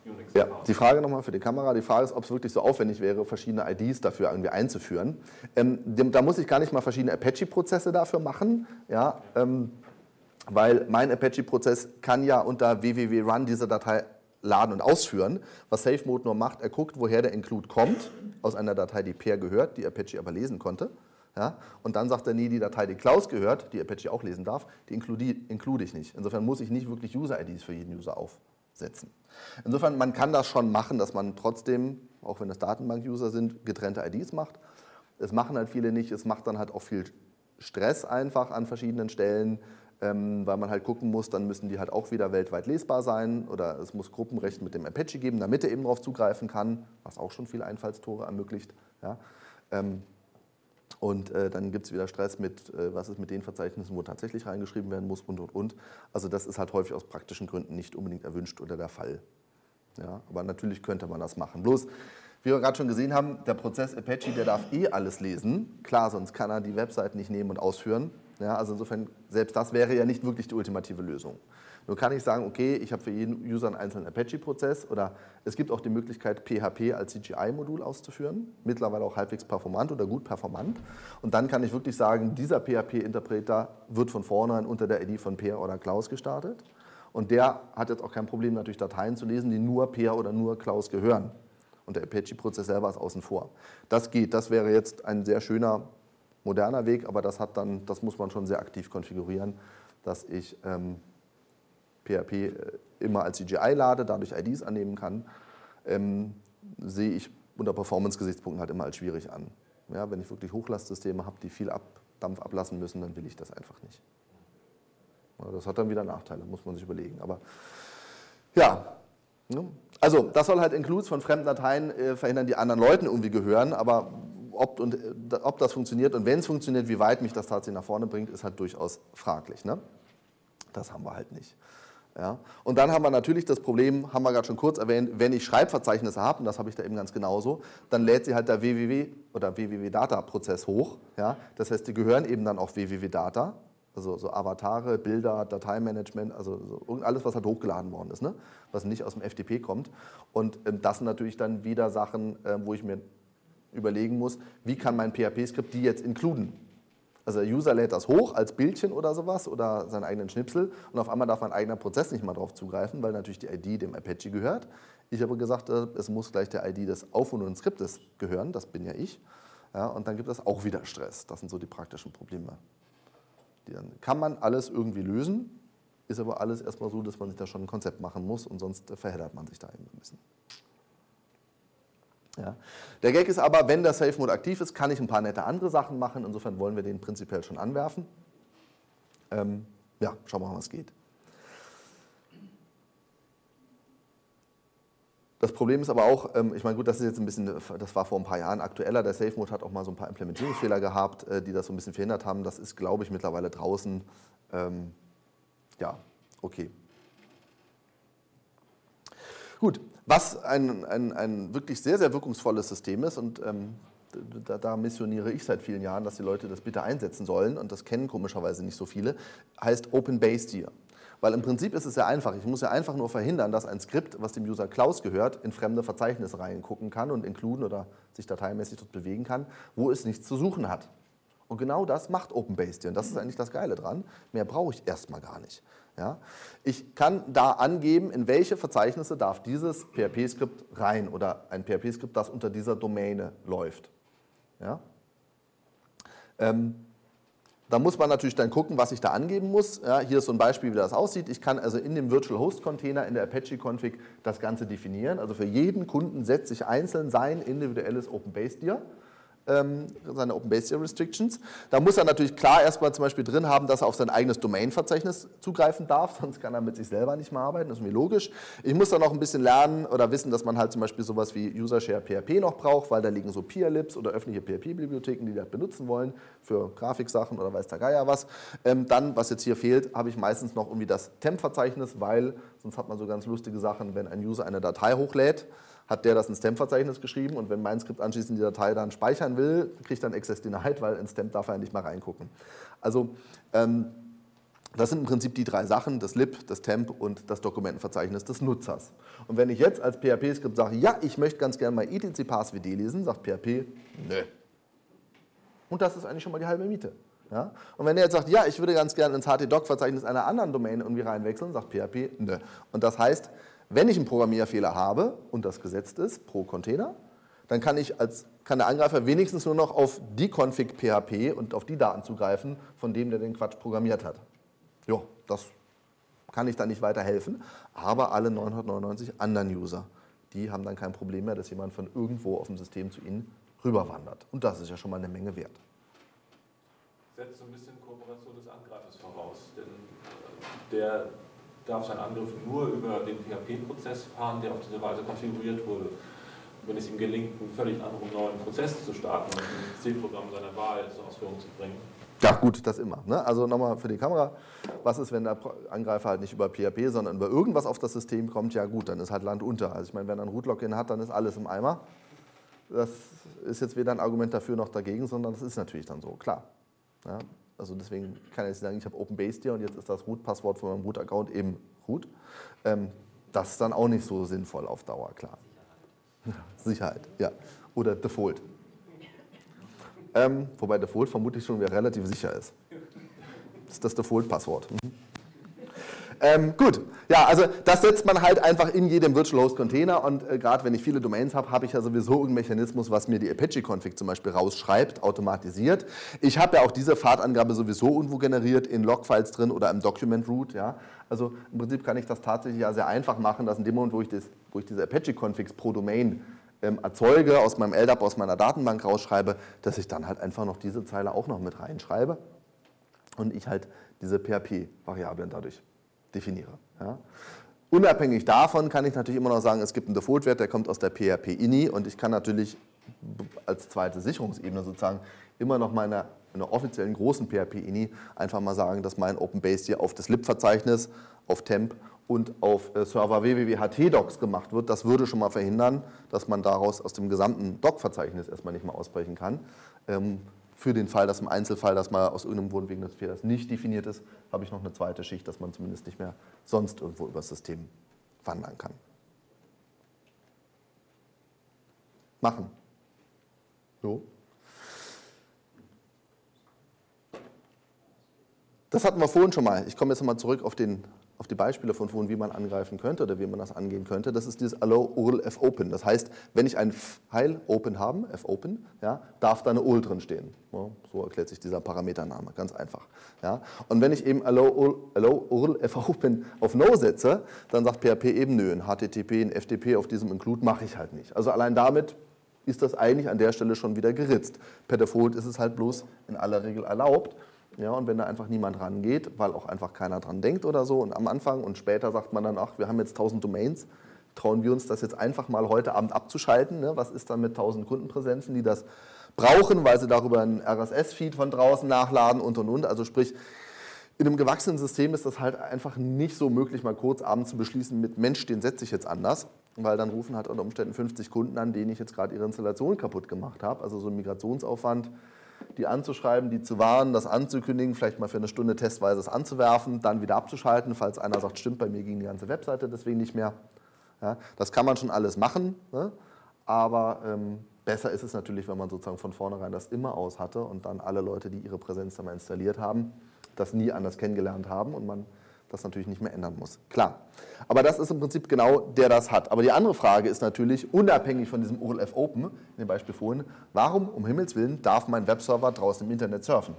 Unix. Ja, die Frage nochmal für die Kamera, die Frage ist, ob es wirklich so aufwendig wäre, verschiedene IDs dafür irgendwie einzuführen. Ähm, da muss ich gar nicht mal verschiedene Apache-Prozesse dafür machen, ja, ähm, weil mein Apache-Prozess kann ja unter www.run diese Datei laden und ausführen. Was SafeMode nur macht, er guckt, woher der Include kommt, aus einer Datei, die Pair gehört, die Apache aber lesen konnte. Ja? Und dann sagt er, nee, die Datei, die Klaus gehört, die Apache auch lesen darf, die include ich nicht. Insofern muss ich nicht wirklich User-IDs für jeden User aufsetzen. Insofern, man kann das schon machen, dass man trotzdem, auch wenn es Datenbank-User sind, getrennte IDs macht. Es machen halt viele nicht, es macht dann halt auch viel Stress einfach an verschiedenen Stellen, ähm, weil man halt gucken muss, dann müssen die halt auch wieder weltweit lesbar sein oder es muss Gruppenrecht mit dem Apache geben, damit er eben darauf zugreifen kann, was auch schon viele Einfallstore ermöglicht. Ja. Ähm, und äh, dann gibt es wieder Stress mit, äh, was ist mit den Verzeichnissen, wo tatsächlich reingeschrieben werden muss und, und, und. Also das ist halt häufig aus praktischen Gründen nicht unbedingt erwünscht oder der Fall. Ja, aber natürlich könnte man das machen. Bloß, wie wir gerade schon gesehen haben, der Prozess Apache, der darf eh alles lesen. Klar, sonst kann er die Website nicht nehmen und ausführen. Ja, also insofern, selbst das wäre ja nicht wirklich die ultimative Lösung. Nur kann ich sagen, okay, ich habe für jeden User einen einzelnen Apache-Prozess oder es gibt auch die Möglichkeit, PHP als CGI-Modul auszuführen, mittlerweile auch halbwegs performant oder gut performant. Und dann kann ich wirklich sagen, dieser PHP-Interpreter wird von vornherein unter der ID von Peer oder Klaus gestartet. Und der hat jetzt auch kein Problem, natürlich Dateien zu lesen, die nur Peer oder nur Klaus gehören. Und der Apache-Prozess selber ist außen vor. Das geht, das wäre jetzt ein sehr schöner, moderner Weg, aber das, hat dann, das muss man schon sehr aktiv konfigurieren, dass ich ähm, PHP äh, immer als CGI lade, dadurch IDs annehmen kann, ähm, sehe ich unter Performance-Gesichtspunkten halt immer als schwierig an. Ja, wenn ich wirklich Hochlastsysteme habe, die viel Ab Dampf ablassen müssen, dann will ich das einfach nicht. Ja, das hat dann wieder Nachteile, muss man sich überlegen. Aber ja, ne? also das soll halt Includes von fremden Dateien äh, verhindern, die anderen Leuten irgendwie gehören, aber ob, und, äh, ob das funktioniert und wenn es funktioniert, wie weit mich das tatsächlich nach vorne bringt, ist halt durchaus fraglich. Ne? Das haben wir halt nicht. Ja? Und dann haben wir natürlich das Problem, haben wir gerade schon kurz erwähnt, wenn ich Schreibverzeichnisse habe, und das habe ich da eben ganz genauso, dann lädt sie halt der www oder www-Data-Prozess hoch. Ja? Das heißt, die gehören eben dann auf www-Data, also so Avatare, Bilder, Dateimanagement, also so alles, was halt hochgeladen worden ist, ne? was nicht aus dem FTP kommt. Und ähm, das sind natürlich dann wieder Sachen, äh, wo ich mir überlegen muss, wie kann mein PHP-Skript die jetzt inkluden? Also der User lädt das hoch als Bildchen oder sowas oder seinen eigenen Schnipsel und auf einmal darf mein eigener Prozess nicht mal drauf zugreifen, weil natürlich die ID dem Apache gehört. Ich habe gesagt, äh, es muss gleich der ID des aufrufenden Skriptes gehören, das bin ja ich. Ja, und dann gibt es auch wieder Stress. Das sind so die praktischen Probleme. Dann kann man alles irgendwie lösen, ist aber alles erstmal so, dass man sich da schon ein Konzept machen muss und sonst verheddert man sich da eben ein bisschen. Ja. Der Gag ist aber, wenn der Safe Mode aktiv ist, kann ich ein paar nette andere Sachen machen. Insofern wollen wir den prinzipiell schon anwerfen. Ähm, ja, schauen wir mal, was geht. Das Problem ist aber auch, ähm, ich meine, gut, das ist jetzt ein bisschen, das war vor ein paar Jahren aktueller. Der Safe Mode hat auch mal so ein paar Implementierungsfehler gehabt, äh, die das so ein bisschen verhindert haben. Das ist, glaube ich, mittlerweile draußen. Ähm, ja, okay. Gut, was ein, ein, ein wirklich sehr, sehr wirkungsvolles System ist und ähm, da, da, missioniere ich seit vielen Jahren, dass die Leute das bitte einsetzen sollen und das kennen komischerweise nicht so viele, heißt Open Based hier. Weil im Prinzip ist es ja einfach. Ich muss ja einfach nur verhindern, dass ein Skript, was dem User Klaus gehört, in fremde Verzeichnisse reingucken kann und inkluden oder sich dateimäßig dort bewegen kann, wo es nichts zu suchen hat. Und genau das macht OpenBased hier. Und das ist eigentlich das Geile dran. Mehr brauche ich erstmal gar nicht. Ja? Ich kann da angeben, in welche Verzeichnisse darf dieses PHP-Skript rein oder ein PHP-Skript, das unter dieser Domäne läuft. Ja? Ähm, da muss man natürlich dann gucken, was ich da angeben muss. Ja, hier ist so ein Beispiel, wie das aussieht. Ich kann also in dem Virtual Host Container in der Apache Config das Ganze definieren. Also für jeden Kunden setze ich einzeln sein individuelles OpenBase Dir ähm, seine Open Base Restrictions. Da muss er natürlich klar erstmal zum Beispiel drin haben, dass er auf sein eigenes Domain-Verzeichnis zugreifen darf, sonst kann er mit sich selber nicht mehr arbeiten, das ist mir logisch. Ich muss dann noch ein bisschen lernen oder wissen, dass man halt zum Beispiel sowas wie User-Share PHP noch braucht, weil da liegen so Peer-Libs oder öffentliche PHP-Bibliotheken, die das benutzen wollen für Grafiksachen oder weiß der Geier was. Ähm, dann, was jetzt hier fehlt, habe ich meistens noch irgendwie das Temp-Verzeichnis, weil sonst hat man so ganz lustige Sachen, wenn ein User eine Datei hochlädt, hat der das ins Temp-Verzeichnis geschrieben und wenn mein Skript anschließend die Datei dann speichern will, kriegt dann Access denied, weil ins Temp darf er nicht mal reingucken. Also ähm, das sind im Prinzip die drei Sachen, das lib, das temp und das Dokumentenverzeichnis des Nutzers. Und wenn ich jetzt als PHP-Skript sage, ja, ich möchte ganz gerne mal etc passwd lesen, sagt PHP, nö. Und das ist eigentlich schon mal die halbe Miete. Ja? Und wenn er jetzt sagt, ja, ich würde ganz gerne ins htdoc-Verzeichnis einer anderen Domain irgendwie reinwechseln, sagt PHP, nö. Und das heißt, wenn ich einen Programmierfehler habe und das gesetzt ist pro Container, dann kann, ich als, kann der Angreifer wenigstens nur noch auf die Config PHP und auf die Daten zugreifen, von dem der den Quatsch programmiert hat. Ja, das kann ich dann nicht weiterhelfen, aber alle 999 anderen User, die haben dann kein Problem mehr, dass jemand von irgendwo auf dem System zu ihnen rüberwandert. Und das ist ja schon mal eine Menge wert. Setzt so ein bisschen Kooperation des Angreifers voraus, denn äh, der darf sein Angriff nur über den PHP-Prozess fahren, der auf diese Weise konfiguriert wurde. Wenn es ihm gelingt, einen völlig anderen neuen Prozess zu starten und ein C-Programm seiner Wahl zur Ausführung zu bringen. Ja gut, das immer. Ne? Also nochmal für die Kamera, was ist, wenn der Angreifer halt nicht über PHP, sondern über irgendwas auf das System kommt? Ja gut, dann ist halt Land unter. Also ich meine, wenn er ein Root-Login hat, dann ist alles im Eimer. Das ist jetzt weder ein Argument dafür noch dagegen, sondern das ist natürlich dann so, klar. Ja? Also deswegen kann ich sagen, ich habe OpenBase dir und jetzt ist das Root-Passwort von meinem Root-Account eben Root. Ähm, das ist dann auch nicht so sinnvoll auf Dauer, klar. Sicherheit, ja. Oder Default. Ähm, wobei Default vermutlich schon wieder relativ sicher ist. Das ist das Default-Passwort. Mhm. Ähm, gut, ja, also das setzt man halt einfach in jedem Virtual Host Container und äh, gerade wenn ich viele Domains habe, habe ich ja sowieso irgendeinen Mechanismus, was mir die Apache-Config zum Beispiel rausschreibt, automatisiert. Ich habe ja auch diese Pfadangabe sowieso irgendwo generiert in Logfiles drin oder im Document Root. Ja. Also im Prinzip kann ich das tatsächlich ja sehr einfach machen, dass in dem Moment, wo ich, das, wo ich diese Apache-Configs pro Domain ähm, erzeuge, aus meinem LDAP, aus meiner Datenbank rausschreibe, dass ich dann halt einfach noch diese Zeile auch noch mit reinschreibe und ich halt diese PHP-Variablen dadurch definiere. Ja. Unabhängig davon kann ich natürlich immer noch sagen, es gibt einen Default-Wert, der kommt aus der PHP-INI und ich kann natürlich als zweite Sicherungsebene sozusagen immer noch meiner einer offiziellen großen PHP-INI einfach mal sagen, dass mein OpenBase hier auf das lib-Verzeichnis, auf temp und auf äh, Server www.htdocs gemacht wird. Das würde schon mal verhindern, dass man daraus aus dem gesamten Doc-Verzeichnis erstmal nicht mehr ausbrechen kann. Ähm, für den Fall, dass im Einzelfall das mal aus irgendeinem Grund wegen des Fehlers nicht definiert ist, habe ich noch eine zweite Schicht, dass man zumindest nicht mehr sonst irgendwo über das System wandern kann. Machen. So. Das hatten wir vorhin schon mal. Ich komme jetzt nochmal zurück auf den auf die Beispiele von vorhin, wie man angreifen könnte oder wie man das angehen könnte, das ist dieses Allow URL F Open. Das heißt, wenn ich ein File Open haben, F Open, ja, darf da eine URL drin stehen. Ja, so erklärt sich dieser Parametername, ganz einfach. Ja. Und wenn ich eben Allow URL, Allow URL F Open auf No setze, dann sagt PHP eben nö, ein HTTP, ein FTP auf diesem Include mache ich halt nicht. Also allein damit ist das eigentlich an der Stelle schon wieder geritzt. Per Default ist es halt bloß in aller Regel erlaubt. Ja, und wenn da einfach niemand rangeht, weil auch einfach keiner dran denkt oder so und am Anfang und später sagt man dann, ach, wir haben jetzt 1000 Domains, trauen wir uns das jetzt einfach mal heute Abend abzuschalten. Ne? Was ist dann mit 1000 Kundenpräsenzen, die das brauchen, weil sie darüber einen RSS-Feed von draußen nachladen und und und. Also sprich, in einem gewachsenen System ist das halt einfach nicht so möglich, mal kurz abends zu beschließen mit Mensch, den setze ich jetzt anders, weil dann rufen halt unter Umständen 50 Kunden an, denen ich jetzt gerade ihre Installation kaputt gemacht habe. Also so ein Migrationsaufwand die anzuschreiben, die zu warnen, das anzukündigen, vielleicht mal für eine Stunde testweise es anzuwerfen, dann wieder abzuschalten, falls einer sagt, stimmt, bei mir ging die ganze Webseite deswegen nicht mehr. Ja, das kann man schon alles machen, ne? aber ähm, besser ist es natürlich, wenn man sozusagen von vornherein das immer aus hatte und dann alle Leute, die ihre Präsenz dann mal installiert haben, das nie anders kennengelernt haben und man das natürlich nicht mehr ändern muss. Klar. Aber das ist im Prinzip genau der das hat. Aber die andere Frage ist natürlich, unabhängig von diesem OLF Open, in dem Beispiel vorhin, warum um Himmels Willen darf mein Webserver draußen im Internet surfen?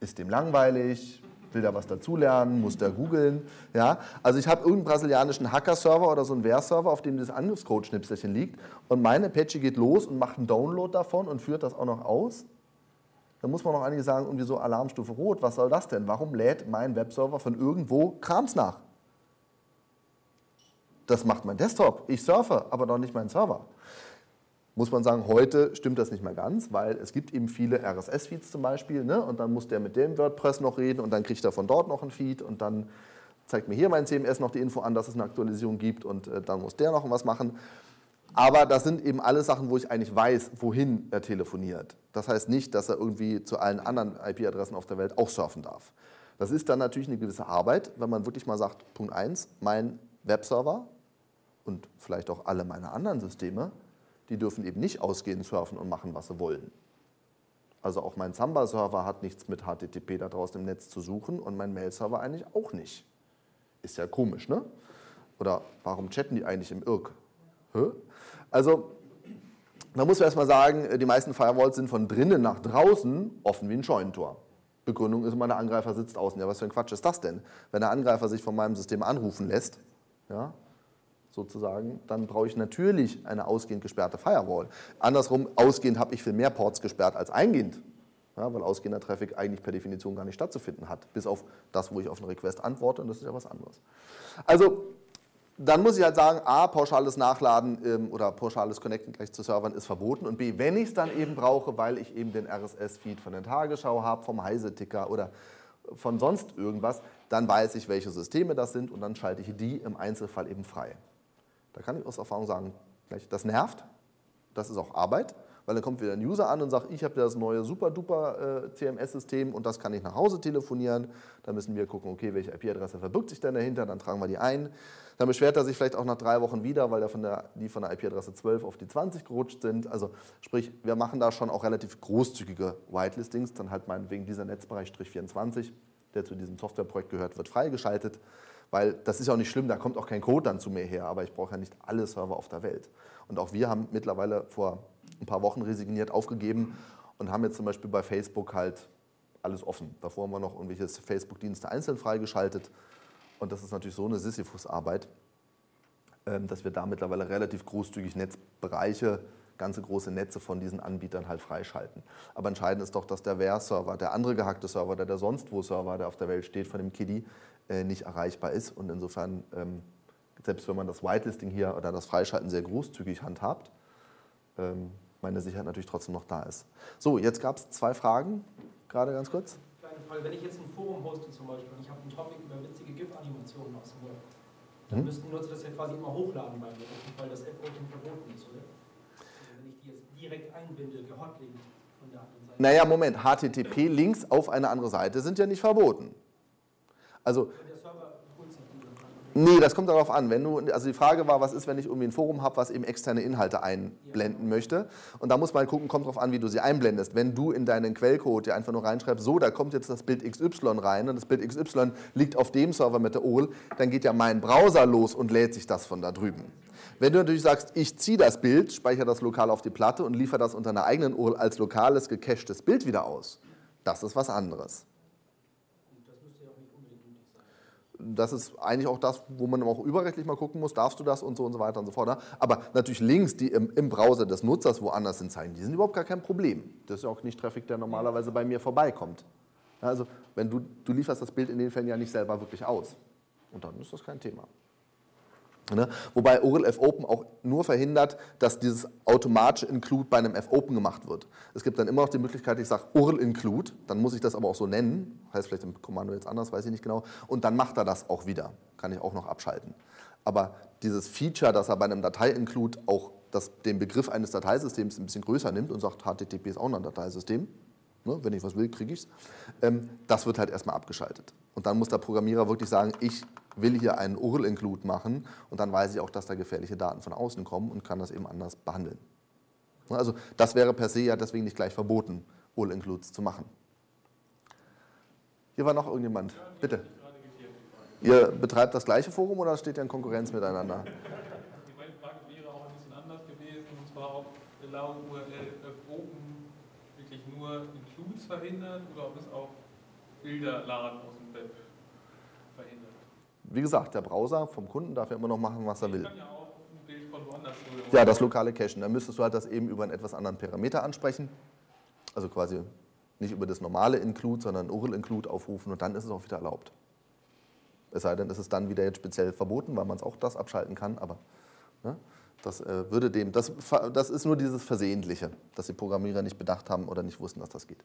Ist dem langweilig? Will da was dazulernen? Muss der googeln? Ja? Also ich habe irgendeinen brasilianischen Hacker-Server oder so einen Wehr-Server, auf dem dieses Angriffscode-Schnipselchen liegt und meine Apache geht los und macht einen Download davon und führt das auch noch aus dann muss man noch einige sagen, irgendwie so Alarmstufe Rot, was soll das denn? Warum lädt mein Webserver von irgendwo Krams nach? Das macht mein Desktop. Ich surfe, aber noch nicht mein Server. Muss man sagen, heute stimmt das nicht mehr ganz, weil es gibt eben viele RSS-Feeds zum Beispiel ne? und dann muss der mit dem WordPress noch reden und dann kriegt er von dort noch einen Feed und dann zeigt mir hier mein CMS noch die Info an, dass es eine Aktualisierung gibt und äh, dann muss der noch was machen. Aber das sind eben alle Sachen, wo ich eigentlich weiß, wohin er telefoniert. Das heißt nicht, dass er irgendwie zu allen anderen IP-Adressen auf der Welt auch surfen darf. Das ist dann natürlich eine gewisse Arbeit, wenn man wirklich mal sagt, Punkt 1, mein Webserver und vielleicht auch alle meine anderen Systeme, die dürfen eben nicht ausgehen, surfen und machen, was sie wollen. Also auch mein Samba-Server hat nichts mit HTTP da draußen im Netz zu suchen und mein Mail-Server eigentlich auch nicht. Ist ja komisch, ne? Oder warum chatten die eigentlich im IRC? Hä? Also man muss erstmal sagen, die meisten Firewalls sind von drinnen nach draußen offen wie ein Scheunentor. Begründung ist immer, der Angreifer sitzt außen. Ja, was für ein Quatsch ist das denn? Wenn der Angreifer sich von meinem System anrufen lässt, ja, sozusagen, dann brauche ich natürlich eine ausgehend gesperrte Firewall. Andersrum, ausgehend habe ich viel mehr Ports gesperrt als eingehend, ja, weil ausgehender Traffic eigentlich per Definition gar nicht stattzufinden hat, bis auf das, wo ich auf einen Request antworte und das ist ja was anderes. Also dann muss ich halt sagen, A, pauschales Nachladen ähm, oder pauschales Connecten gleich zu Servern ist verboten und B, wenn ich es dann eben brauche, weil ich eben den RSS-Feed von der Tagesschau habe, vom Heise-Ticker oder von sonst irgendwas, dann weiß ich, welche Systeme das sind und dann schalte ich die im Einzelfall eben frei. Da kann ich aus Erfahrung sagen, das nervt, das ist auch Arbeit, weil dann kommt wieder ein User an und sagt, ich habe das neue super-duper äh, CMS-System und das kann ich nach Hause telefonieren. Da müssen wir gucken, okay, welche IP-Adresse verbirgt sich denn dahinter, dann tragen wir die ein. Dann beschwert er sich vielleicht auch nach drei Wochen wieder, weil von der, die von der IP-Adresse 12 auf die 20 gerutscht sind. Also sprich, wir machen da schon auch relativ großzügige Whitelistings, dann halt meinetwegen dieser Netzbereich Strich 24, der zu diesem Softwareprojekt gehört, wird freigeschaltet. Weil das ist ja auch nicht schlimm, da kommt auch kein Code dann zu mir her, aber ich brauche ja nicht alle Server auf der Welt. Und auch wir haben mittlerweile vor ein paar Wochen resigniert aufgegeben und haben jetzt zum Beispiel bei Facebook halt alles offen. Davor haben wir noch irgendwelche Facebook-Dienste einzeln freigeschaltet. Und das ist natürlich so eine Sisyphus-Arbeit, ähm, dass wir da mittlerweile relativ großzügig Netzbereiche, ganze große Netze von diesen Anbietern halt freischalten. Aber entscheidend ist doch, dass der Ware-Server, der andere gehackte Server, der der sonst wo Server, der auf der Welt steht, von dem Kiddy, äh, nicht erreichbar ist. Und insofern, ähm, selbst wenn man das Whitelisting hier oder das Freischalten sehr großzügig handhabt, ähm, meine Sicherheit natürlich trotzdem noch da ist. So, jetzt gab es zwei Fragen, gerade ganz kurz. Frage, wenn ich jetzt ein Forum hoste zum Beispiel und ich habe einen Topic über witzige GIF-Animationen aus dem Web, dann hm? müssten Nutzer das ja quasi immer hochladen bei mir, weil das F-Open verboten ist, oder? Also wenn ich die jetzt direkt einbinde, gehotlink von der anderen Seite. Naja, Moment, HTTP-Links auf eine andere Seite sind ja nicht verboten. Also, Nee, das kommt darauf an. Wenn du, also die Frage war, was ist, wenn ich irgendwie ein Forum habe, was eben externe Inhalte einblenden möchte. Und da muss man gucken, kommt darauf an, wie du sie einblendest. Wenn du in deinen Quellcode dir einfach nur reinschreibst, so, da kommt jetzt das Bild XY rein und das Bild XY liegt auf dem Server mit der OL, dann geht ja mein Browser los und lädt sich das von da drüben. Wenn du natürlich sagst, ich ziehe das Bild, speichere das lokal auf die Platte und liefere das unter einer eigenen URL als lokales, gecachtes Bild wieder aus, das ist was anderes. Das ist eigentlich auch das, wo man auch überrechtlich mal gucken muss, darfst du das und so und so weiter und so fort. Aber natürlich Links, die im, im Browser des Nutzers woanders sind, zeigen, die sind überhaupt gar kein Problem. Das ist ja auch nicht Traffic, der normalerweise bei mir vorbeikommt. Also wenn du, du lieferst das Bild in den Fällen ja nicht selber wirklich aus. Und dann ist das kein Thema. Ne? Wobei Oracle F-Open auch nur verhindert, dass dieses automatische Include bei einem F-Open gemacht wird. Es gibt dann immer noch die Möglichkeit, ich sage Oracle Include, dann muss ich das aber auch so nennen, heißt vielleicht im Kommando jetzt anders, weiß ich nicht genau, und dann macht er das auch wieder, kann ich auch noch abschalten. Aber dieses Feature, dass er bei einem Datei-Include auch das, den Begriff eines Dateisystems ein bisschen größer nimmt und sagt, HTTP ist auch ein Dateisystem, ne, wenn ich was will, kriege ich es, ähm, das wird halt erstmal abgeschaltet. Und dann muss der Programmierer wirklich sagen, ich will hier einen URL-Include machen und dann weiß ich auch, dass da gefährliche Daten von außen kommen und kann das eben anders behandeln. Also das wäre per se ja deswegen nicht gleich verboten, URL-Includes zu machen. Hier war noch irgendjemand. Bitte. Ihr betreibt das gleiche Forum oder steht ihr in Konkurrenz miteinander? Meine Frage wäre auch ein bisschen anders gewesen, und zwar ob Allow URL Open wirklich nur Includes verhindert oder ob es auch Bilder laden aus dem Web verhindert. Wie gesagt, der Browser vom Kunden darf ja immer noch machen, was er will. Ja, das lokale Cachen. Dann müsstest du halt das eben über einen etwas anderen Parameter ansprechen. Also quasi nicht über das normale Include, sondern URL-Include aufrufen und dann ist es auch wieder erlaubt. Es sei denn, es ist dann wieder jetzt speziell verboten, weil man es auch das abschalten kann, aber ne, das äh, würde dem, das, das ist nur dieses Versehentliche, dass die Programmierer nicht bedacht haben oder nicht wussten, dass das geht.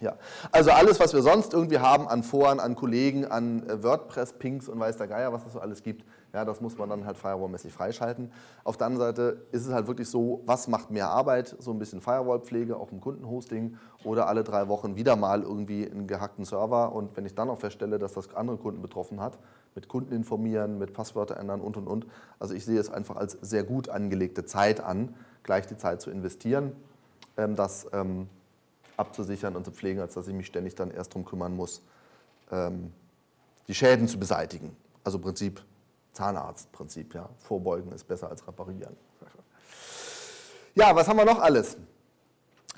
Ja, also alles, was wir sonst irgendwie haben an Foren, an Kollegen, an äh, WordPress-Pinks und weiß der Geier, was es so alles gibt, ja, das muss man dann halt Firewall-mäßig freischalten. Auf der anderen Seite ist es halt wirklich so, was macht mehr Arbeit? So ein bisschen Firewall-Pflege, auch im Kundenhosting oder alle drei Wochen wieder mal irgendwie einen gehackten Server. Und wenn ich dann auch feststelle, dass das andere Kunden betroffen hat, mit Kunden informieren, mit Passwörter ändern und und und. Also ich sehe es einfach als sehr gut angelegte Zeit an, gleich die Zeit zu investieren. Ähm, das ähm, abzusichern und zu pflegen, als dass ich mich ständig dann erst darum kümmern muss, ähm, die Schäden zu beseitigen. Also Prinzip Zahnarztprinzip, ja. Vorbeugen ist besser als reparieren. Ja, was haben wir noch alles?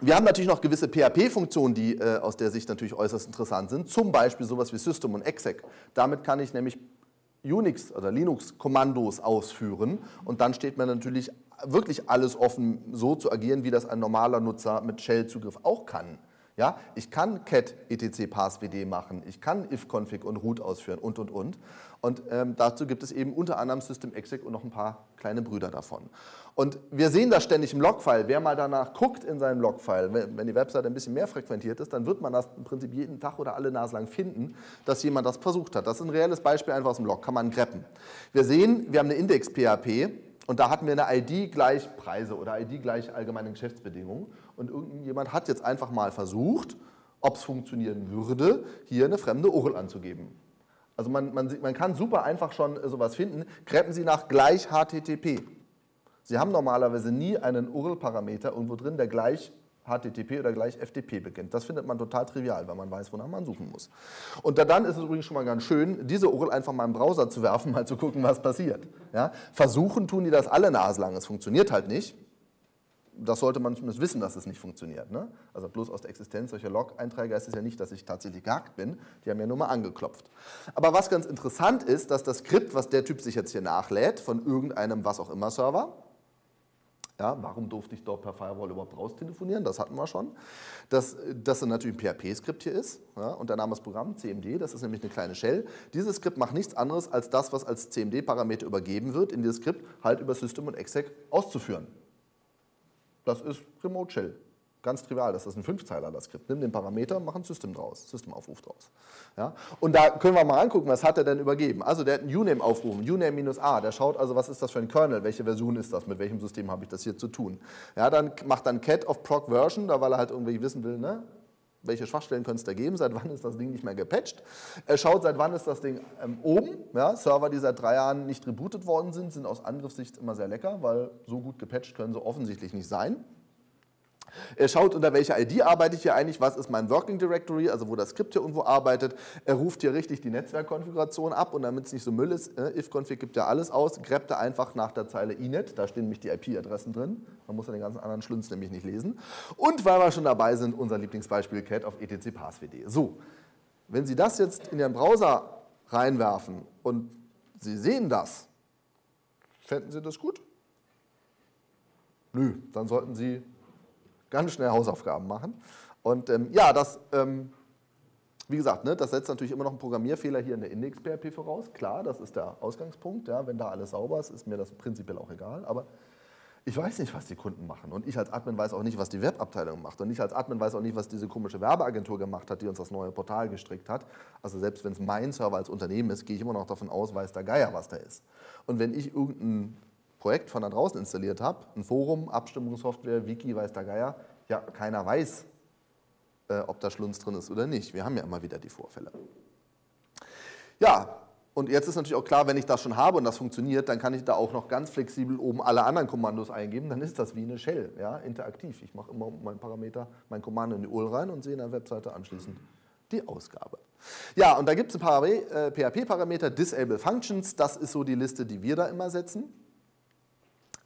Wir haben natürlich noch gewisse PHP-Funktionen, die äh, aus der Sicht natürlich äußerst interessant sind. Zum Beispiel sowas wie System und Exec. Damit kann ich nämlich Unix- oder Linux-Kommandos ausführen und dann steht mir natürlich wirklich alles offen, so zu agieren, wie das ein normaler Nutzer mit Shell-Zugriff auch kann. Ja, ich kann cat etc passwd machen, ich kann ifconfig und root ausführen und und und. Und ähm, dazu gibt es eben unter anderem systemexec und noch ein paar kleine Brüder davon. Und wir sehen das ständig im Logfile. Wer mal danach guckt in seinem Logfile, wenn, die Webseite ein bisschen mehr frequentiert ist, dann wird man das im Prinzip jeden Tag oder alle Nase lang finden, dass jemand das versucht hat. Das ist ein reelles Beispiel einfach aus dem Log, kann man greppen. Wir sehen, wir haben eine Index-PHP und da hatten wir eine ID gleich Preise oder ID gleich allgemeine Geschäftsbedingungen. Und irgendjemand hat jetzt einfach mal versucht, ob es funktionieren würde, hier eine fremde URL anzugeben. Also man, man, man kann super einfach schon äh, sowas finden. Greppen Sie nach gleich HTTP. Sie haben normalerweise nie einen URL-Parameter irgendwo drin, der gleich HTTP oder gleich FTP beginnt. Das findet man total trivial, weil man weiß, wonach man suchen muss. Und dann ist es übrigens schon mal ganz schön, diese URL einfach mal im Browser zu werfen, mal zu gucken, was passiert. Ja? Versuchen tun die das alle naslang, es funktioniert halt nicht. Das sollte man zumindest wissen, dass es nicht funktioniert. Ne? Also bloß aus der Existenz solcher Log-Einträge ist es ja nicht, dass ich tatsächlich gehackt bin. Die haben ja nur mal angeklopft. Aber was ganz interessant ist, dass das Skript, was der Typ sich jetzt hier nachlädt, von irgendeinem was auch immer Server, ja, warum durfte ich dort per Firewall überhaupt raus telefonieren? Das hatten wir schon. Dass das natürlich ein PHP-Skript hier ist ja, und der Name des Programms CMD, das ist nämlich eine kleine Shell. Dieses Skript macht nichts anderes, als das, was als CMD-Parameter übergeben wird, in dieses Skript halt über System und Exec auszuführen. Das ist Remote Shell. Ganz trivial, das ist ein Fünfzeiler, das Skript. Nimm den Parameter, mach ein System draus, Systemaufruf draus. Ja? Und da können wir mal angucken, was hat er denn übergeben. Also der hat einen Uname aufrufen, Uname-A, der schaut also, was ist das für ein Kernel, welche Version ist das, mit welchem System habe ich das hier zu tun. Ja, dann macht dann cat of proc version, da weil er halt irgendwie wissen will, ne? Welche Schwachstellen könnte es da geben, seit wann ist das Ding nicht mehr gepatcht. Er schaut, seit wann ist das Ding ähm, oben. Ja, Server, die seit drei Jahren nicht rebootet worden sind, sind aus Angriffssicht immer sehr lecker, weil so gut gepatcht können sie offensichtlich nicht sein. Er schaut, unter welcher ID arbeite ich hier eigentlich, was ist mein Working Directory, also wo das Skript hier irgendwo arbeitet. Er ruft hier richtig die Netzwerkkonfiguration ab und damit es nicht so Müll ist, äh, ifconfig gibt ja alles aus, gräbt er einfach nach der Zeile inet, da stehen nämlich die IP-Adressen drin, man muss ja den ganzen anderen Schlunz nämlich nicht lesen. Und weil wir schon dabei sind, unser Lieblingsbeispiel cat auf etc passwd. So, wenn Sie das jetzt in Ihren Browser reinwerfen und Sie sehen das, fänden Sie das gut? Nö, dann sollten Sie ganz schnell Hausaufgaben machen. Und ähm, ja, das, ähm, wie gesagt, ne, das setzt natürlich immer noch einen Programmierfehler hier in der Index-PHP voraus. Klar, das ist der Ausgangspunkt. Ja, wenn da alles sauber ist, ist mir das prinzipiell auch egal. Aber ich weiß nicht, was die Kunden machen. Und ich als Admin weiß auch nicht, was die Webabteilung macht. Und ich als Admin weiß auch nicht, was diese komische Werbeagentur gemacht hat, die uns das neue Portal gestrickt hat. Also selbst wenn es mein Server als Unternehmen ist, gehe ich immer noch davon aus, weiß der Geier, was da ist. Und wenn ich irgendein Projekt von da draußen installiert habe, ein Forum, Abstimmungssoftware, Wiki, weiß der Geier, ja, keiner weiß, äh, ob da Schlunz drin ist oder nicht. Wir haben ja immer wieder die Vorfälle. Ja, und jetzt ist natürlich auch klar, wenn ich das schon habe und das funktioniert, dann kann ich da auch noch ganz flexibel oben alle anderen Kommandos eingeben. Dann ist das wie eine Shell, ja, interaktiv. Ich mache immer meinen Parameter, mein Kommando in die URL rein und sehe in der Webseite anschließend die Ausgabe. Ja, und da gibt es ein paar äh, PHP-Parameter, Disable Functions, das ist so die Liste, die wir da immer setzen.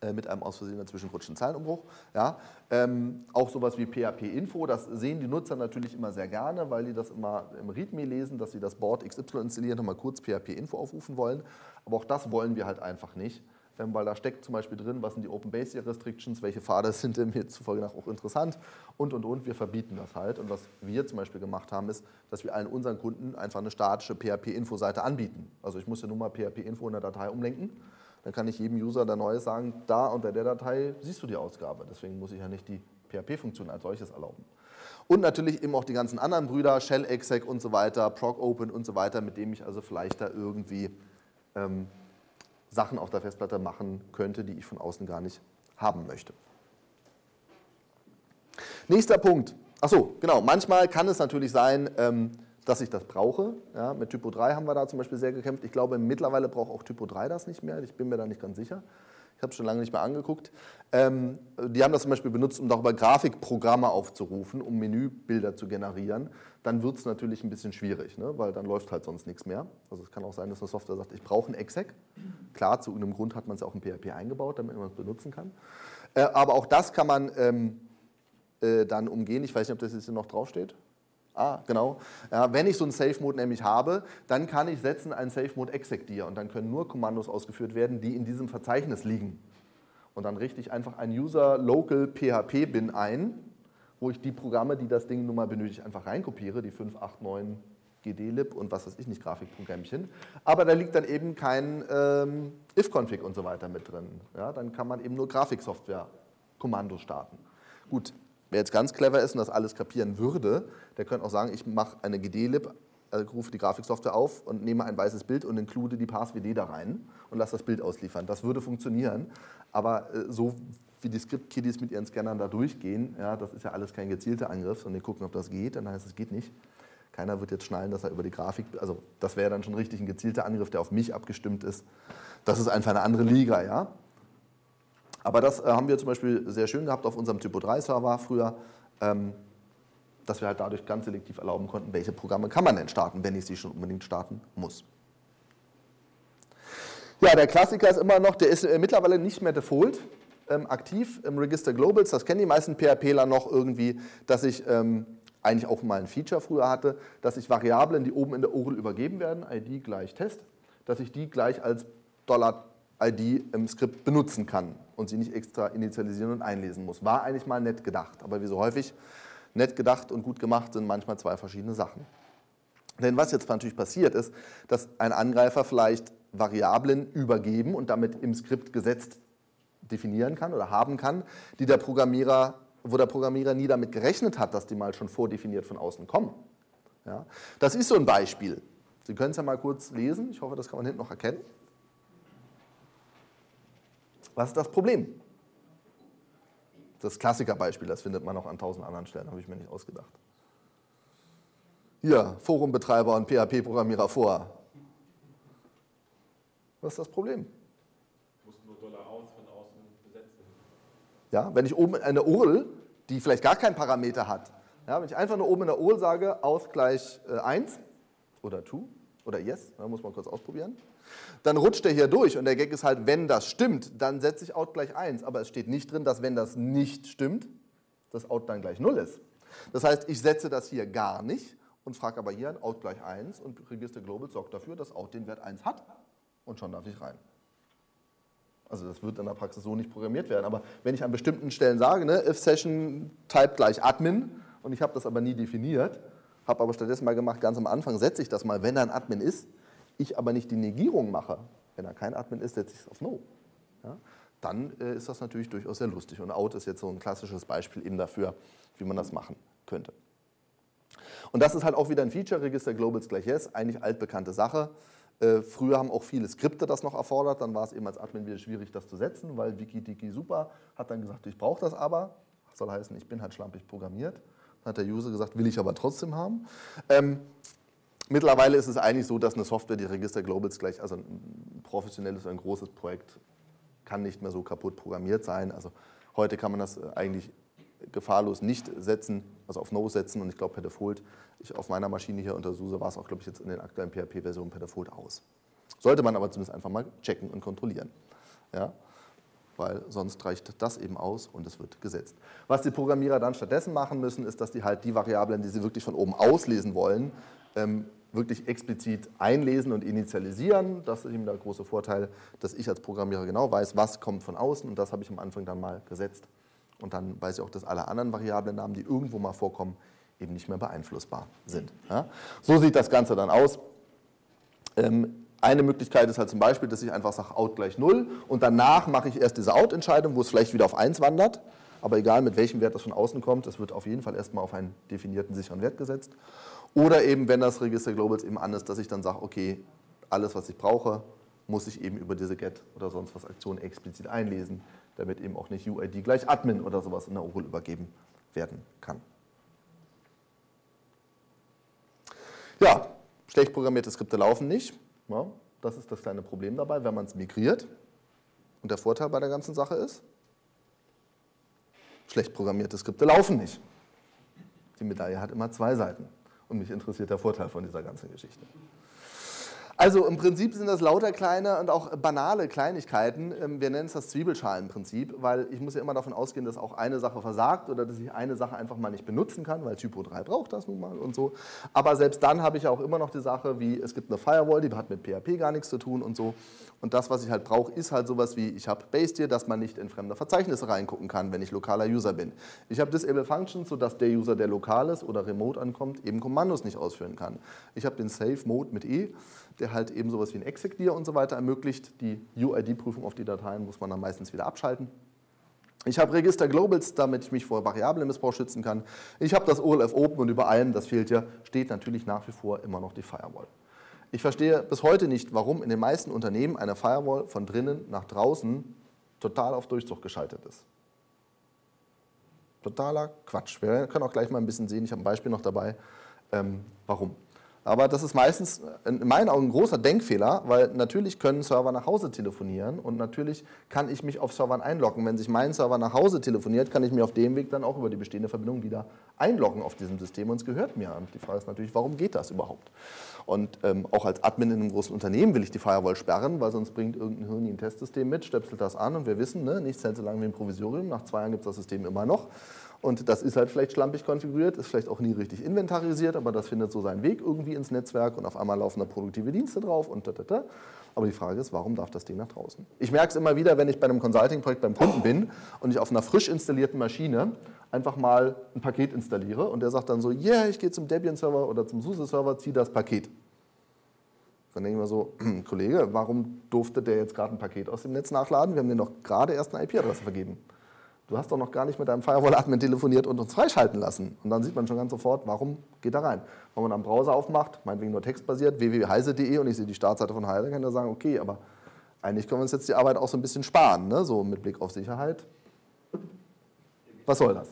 Äh, mit einem aus Versehen dazwischenrutschenden Zeilenumbruch. Ja. Ähm, auch sowas wie PHP-Info, das sehen die Nutzer natürlich immer sehr gerne, weil die das immer im README lesen, dass sie das Board XY installieren und mal kurz PHP-Info aufrufen wollen. Aber auch das wollen wir halt einfach nicht, ähm, weil da steckt zum Beispiel drin, was sind die Open Basic Restrictions, welche Pfade sind denn mir zufolge nach auch interessant und und und. Wir verbieten das halt. Und was wir zum Beispiel gemacht haben, ist, dass wir allen unseren Kunden einfach eine statische PHP-Info-Seite anbieten. Also ich muss ja nur mal PHP-Info in der Datei umlenken dann kann ich jedem User der Neues sagen, da unter der Datei siehst du die Ausgabe. Deswegen muss ich ja nicht die PHP-Funktion als solches erlauben. Und natürlich eben auch die ganzen anderen Brüder, Shell Exec und so weiter, Proc Open und so weiter, mit dem ich also vielleicht da irgendwie ähm, Sachen auf der Festplatte machen könnte, die ich von außen gar nicht haben möchte. Nächster Punkt. Achso, genau. Manchmal kann es natürlich sein, ähm, dass ich das brauche. Ja, mit Typo 3 haben wir da zum Beispiel sehr gekämpft. Ich glaube, mittlerweile braucht auch Typo 3 das nicht mehr. Ich bin mir da nicht ganz sicher. Ich habe es schon lange nicht mehr angeguckt. Ähm, die haben das zum Beispiel benutzt, um darüber Grafikprogramme aufzurufen, um Menübilder zu generieren. Dann wird es natürlich ein bisschen schwierig, ne? weil dann läuft halt sonst nichts mehr. Also es kann auch sein, dass eine Software sagt, ich brauche ein Exec. Klar, zu irgendeinem Grund hat man es auch in PHP eingebaut, damit man es benutzen kann. Äh, aber auch das kann man ähm, äh, dann umgehen. Ich weiß nicht, ob das jetzt hier noch draufsteht. Ah, genau. Ja, wenn ich so einen Safe Mode nämlich habe, dann kann ich setzen einen Safe Mode exec dir und dann können nur Kommandos ausgeführt werden, die in diesem Verzeichnis liegen. Und dann richte ich einfach ein User Local PHP Bin ein, wo ich die Programme, die das Ding nun mal benötigt, einfach reinkopiere, die 589 GDLib und was weiß ich nicht, Grafikprogrammchen. Aber da liegt dann eben kein ähm, if-config und so weiter mit drin. Ja, dann kann man eben nur Grafiksoftware Kommandos starten. Gut, Wer jetzt ganz clever ist und das alles kapieren würde, der könnte auch sagen, ich mache eine GD-Lib, also rufe die Grafiksoftware auf und nehme ein weißes Bild und include die PassWD da rein und lasse das Bild ausliefern. Das würde funktionieren, aber äh, so wie die Script-Kiddies mit ihren Scannern da durchgehen, ja, das ist ja alles kein gezielter Angriff, sondern die gucken, ob das geht, dann heißt es, es geht nicht. Keiner wird jetzt schnallen, dass er über die Grafik, also das wäre dann schon richtig ein gezielter Angriff, der auf mich abgestimmt ist. Das ist einfach eine andere Liga, ja. Aber das äh, haben wir zum Beispiel sehr schön gehabt auf unserem Typo-3-Server früher, ähm, dass wir halt dadurch ganz selektiv erlauben konnten, welche Programme kann man denn starten, wenn ich sie schon unbedingt starten muss. Ja, der Klassiker ist immer noch, der ist äh, mittlerweile nicht mehr default, ähm, aktiv im Register Globals. Das kennen die meisten PHPler noch irgendwie, dass ich ähm, eigentlich auch mal ein Feature früher hatte, dass ich Variablen, die oben in der URL übergeben werden, ID gleich Test, dass ich die gleich als Dollar ID im Skript benutzen kann und sie nicht extra initialisieren und einlesen muss. War eigentlich mal nett gedacht, aber wie so häufig, nett gedacht und gut gemacht sind manchmal zwei verschiedene Sachen. Denn was jetzt natürlich passiert ist, dass ein Angreifer vielleicht Variablen übergeben und damit im Skript gesetzt definieren kann oder haben kann, die der Programmierer, wo der Programmierer nie damit gerechnet hat, dass die mal schon vordefiniert von außen kommen. Ja, das ist so ein Beispiel. Sie können es ja mal kurz lesen. Ich hoffe, das kann man hinten noch erkennen. Was ist das Problem? Das Klassikerbeispiel, das findet man auch an tausend anderen Stellen, habe ich mir nicht ausgedacht. Hier, Forumbetreiber und PHP-Programmierer vor. Was ist das Problem? Muss nur Dollar aus von außen besetzen. Ja, wenn ich oben eine URL, die vielleicht gar keinen Parameter hat, ja, wenn ich einfach nur oben in der URL sage, Ausgleich äh, 1 oder 2 oder yes, da muss man kurz ausprobieren, dann rutscht er hier durch und der Gag ist halt, wenn das stimmt, dann setze ich out gleich 1. Aber es steht nicht drin, dass wenn das nicht stimmt, das out dann gleich 0 ist. Das heißt, ich setze das hier gar nicht und frage aber hier ein out gleich 1 und Register Global sorgt dafür, dass out den Wert 1 hat und schon darf ich rein. Also das wird in der Praxis so nicht programmiert werden. Aber wenn ich an bestimmten Stellen sage, ne, if session type gleich admin und ich habe das aber nie definiert, habe aber stattdessen mal gemacht, ganz am Anfang setze ich das mal, wenn da ein Admin ist, ich aber nicht die Negierung mache, wenn er kein Admin ist, setze ich es auf No. Ja, dann äh, ist das natürlich durchaus sehr lustig. Und Out ist jetzt so ein klassisches Beispiel eben dafür, wie man das machen könnte. Und das ist halt auch wieder ein Feature, Register Globals gleich Yes, eigentlich altbekannte Sache. Äh, früher haben auch viele Skripte das noch erfordert, dann war es eben als Admin wieder schwierig, das zu setzen, weil WikiDiki super hat dann gesagt, ich brauche das aber. Soll heißen, ich bin halt schlampig programmiert. Dann hat der User gesagt, will ich aber trotzdem haben. Ähm, Mittlerweile ist es eigentlich so, dass eine Software, die Register Globals gleich, also ein professionelles, ein großes Projekt, kann nicht mehr so kaputt programmiert sein. Also heute kann man das äh, eigentlich gefahrlos nicht setzen. also auf No setzen und ich glaube per Default, ich auf meiner Maschine hier unter SUSE war es auch, glaube ich, jetzt in den aktuellen PHP-Versionen per Default aus. Sollte man aber zumindest einfach mal checken und kontrollieren. Ja? Weil sonst reicht das eben aus und es wird gesetzt. Was die Programmierer dann stattdessen machen müssen, ist, dass die halt die Variablen, die sie wirklich von oben auslesen wollen, ähm, wirklich explizit einlesen und initialisieren. Das ist eben der große Vorteil, dass ich als Programmierer genau weiß, was kommt von außen und das habe ich am Anfang dann mal gesetzt. Und dann weiß ich auch, dass alle anderen Variablen-Namen, die irgendwo mal vorkommen, eben nicht mehr beeinflussbar sind. Ja? So sieht das Ganze dann aus. Ähm, eine Möglichkeit ist halt zum Beispiel, dass ich einfach sage out gleich 0 und danach mache ich erst diese out-Entscheidung, wo es vielleicht wieder auf 1 wandert. Aber egal mit welchem Wert das von außen kommt, es wird auf jeden Fall erstmal auf einen definierten sicheren Wert gesetzt. Oder eben, wenn das Register Globals eben an ist, dass ich dann sage, okay, alles, was ich brauche, muss ich eben über diese Get oder sonst was Aktion explizit einlesen, damit eben auch nicht UID gleich Admin oder sowas in der URL übergeben werden kann. Ja, schlecht programmierte Skripte laufen nicht. Ja, das ist das kleine Problem dabei, wenn man es migriert. Und der Vorteil bei der ganzen Sache ist, schlecht programmierte Skripte laufen nicht. Die Medaille hat immer zwei Seiten. Und mich interessiert der Vorteil von dieser ganzen Geschichte. Also im Prinzip sind das lauter kleine und auch banale Kleinigkeiten. Ähm, wir nennen es das Zwiebelschalenprinzip, weil ich muss ja immer davon ausgehen, dass auch eine Sache versagt oder dass ich eine Sache einfach mal nicht benutzen kann, weil Typo 3 braucht das nun mal und so. Aber selbst dann habe ich auch immer noch die Sache, wie es gibt eine Firewall, die hat mit PHP gar nichts zu tun und so. Und das, was ich halt brauche, ist halt sowas wie, ich habe Base dass man nicht in fremde Verzeichnisse reingucken kann, wenn ich lokaler User bin. Ich habe Disable Functions, sodass der User, der lokal ist oder remote ankommt, eben Kommandos nicht ausführen kann. Ich habe den Safe Mode mit E, der halt eben sowas wie ein Execdir und so weiter ermöglicht. Die UID-Prüfung auf die Dateien muss man dann meistens wieder abschalten. Ich habe Register Globals, damit ich mich vor Variablenmissbrauch schützen kann. Ich habe das OLF Open und über allem, das fehlt ja, steht natürlich nach wie vor immer noch die Firewall. Ich verstehe bis heute nicht, warum in den meisten Unternehmen eine Firewall von drinnen nach draußen total auf Durchzug geschaltet ist. Totaler Quatsch. Wir können auch gleich mal ein bisschen sehen, ich habe ein Beispiel noch dabei, ähm, warum. Aber das ist meistens in meinen Augen ein großer Denkfehler, weil natürlich können Server nach Hause telefonieren und natürlich kann ich mich auf Servern einloggen. Wenn sich mein Server nach Hause telefoniert, kann ich mir auf dem Weg dann auch über die bestehende Verbindung wieder einloggen auf diesem System und es gehört mir. Und die Frage ist natürlich, warum geht das überhaupt? Und ähm, auch als Admin in einem großen Unternehmen will ich die Firewall sperren, weil sonst bringt irgendein Hirn ein Testsystem mit, stöpselt das an und wir wissen, ne, nichts hält so lange wie ein Provisorium. Nach zwei Jahren gibt es das System immer noch. Und das ist halt vielleicht schlampig konfiguriert, ist vielleicht auch nie richtig inventarisiert, aber das findet so seinen Weg irgendwie ins Netzwerk und auf einmal laufen da produktive Dienste drauf und da, da, da. Aber die Frage ist, warum darf das Ding nach draußen? Ich merke es immer wieder, wenn ich bei einem Consulting-Projekt beim Kunden bin und ich auf einer frisch installierten Maschine einfach mal ein Paket installiere und der sagt dann so, yeah, ich gehe zum Debian-Server oder zum SUSE-Server, ziehe das Paket. Dann denke ich mir so, Kollege, warum durfte der jetzt gerade ein Paket aus dem Netz nachladen? Wir haben dem doch gerade erst eine IP-Adresse vergeben du hast doch noch gar nicht mit deinem Firewall-Admin telefoniert und uns freischalten lassen. Und dann sieht man schon ganz sofort, warum geht da rein. Wenn man einen Browser aufmacht, meinetwegen nur textbasiert, www.heise.de und ich sehe die Startseite von Heise, kann ich sagen, okay, aber eigentlich können wir uns jetzt die Arbeit auch so ein bisschen sparen, ne? so mit Blick auf Sicherheit. Was soll das?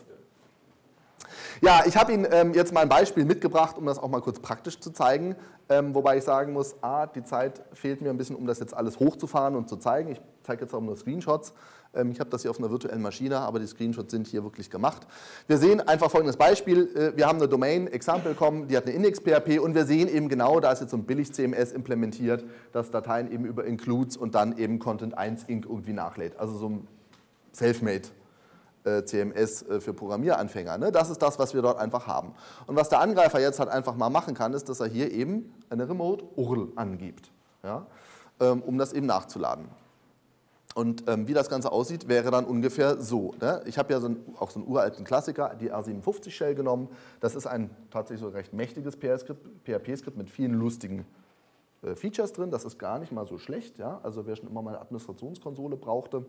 Ja, ich habe Ihnen ähm, jetzt mal ein Beispiel mitgebracht, um das auch mal kurz praktisch zu zeigen. Ähm, wobei ich sagen muss, A, die Zeit fehlt mir ein bisschen, um das jetzt alles hochzufahren und zu zeigen. Ich zeige jetzt auch nur Screenshots. Ähm, ich habe das hier auf einer virtuellen Maschine, aber die Screenshots sind hier wirklich gemacht. Wir sehen einfach folgendes Beispiel. Äh, wir haben eine Domain, example.com, die hat eine Index.php und wir sehen eben genau, da ist jetzt so ein Billig-CMS implementiert, das Dateien eben über Includes und dann eben Content 1 Inc. irgendwie nachlädt. Also so ein Selfmade äh, CMS äh, für Programmieranfänger. Ne? Das ist das, was wir dort einfach haben. Und was der Angreifer jetzt halt einfach mal machen kann, ist, dass er hier eben eine Remote-URL angibt, ja? Ähm, um das eben nachzuladen. Und ähm, wie das Ganze aussieht, wäre dann ungefähr so. Ne? Ich habe ja so einen, auch so einen uralten Klassiker, die R57-Shell genommen. Das ist ein tatsächlich so recht mächtiges PHP-Skript mit vielen lustigen äh, Features drin. Das ist gar nicht mal so schlecht. Ja? Also wer schon immer mal eine Administrationskonsole brauchte,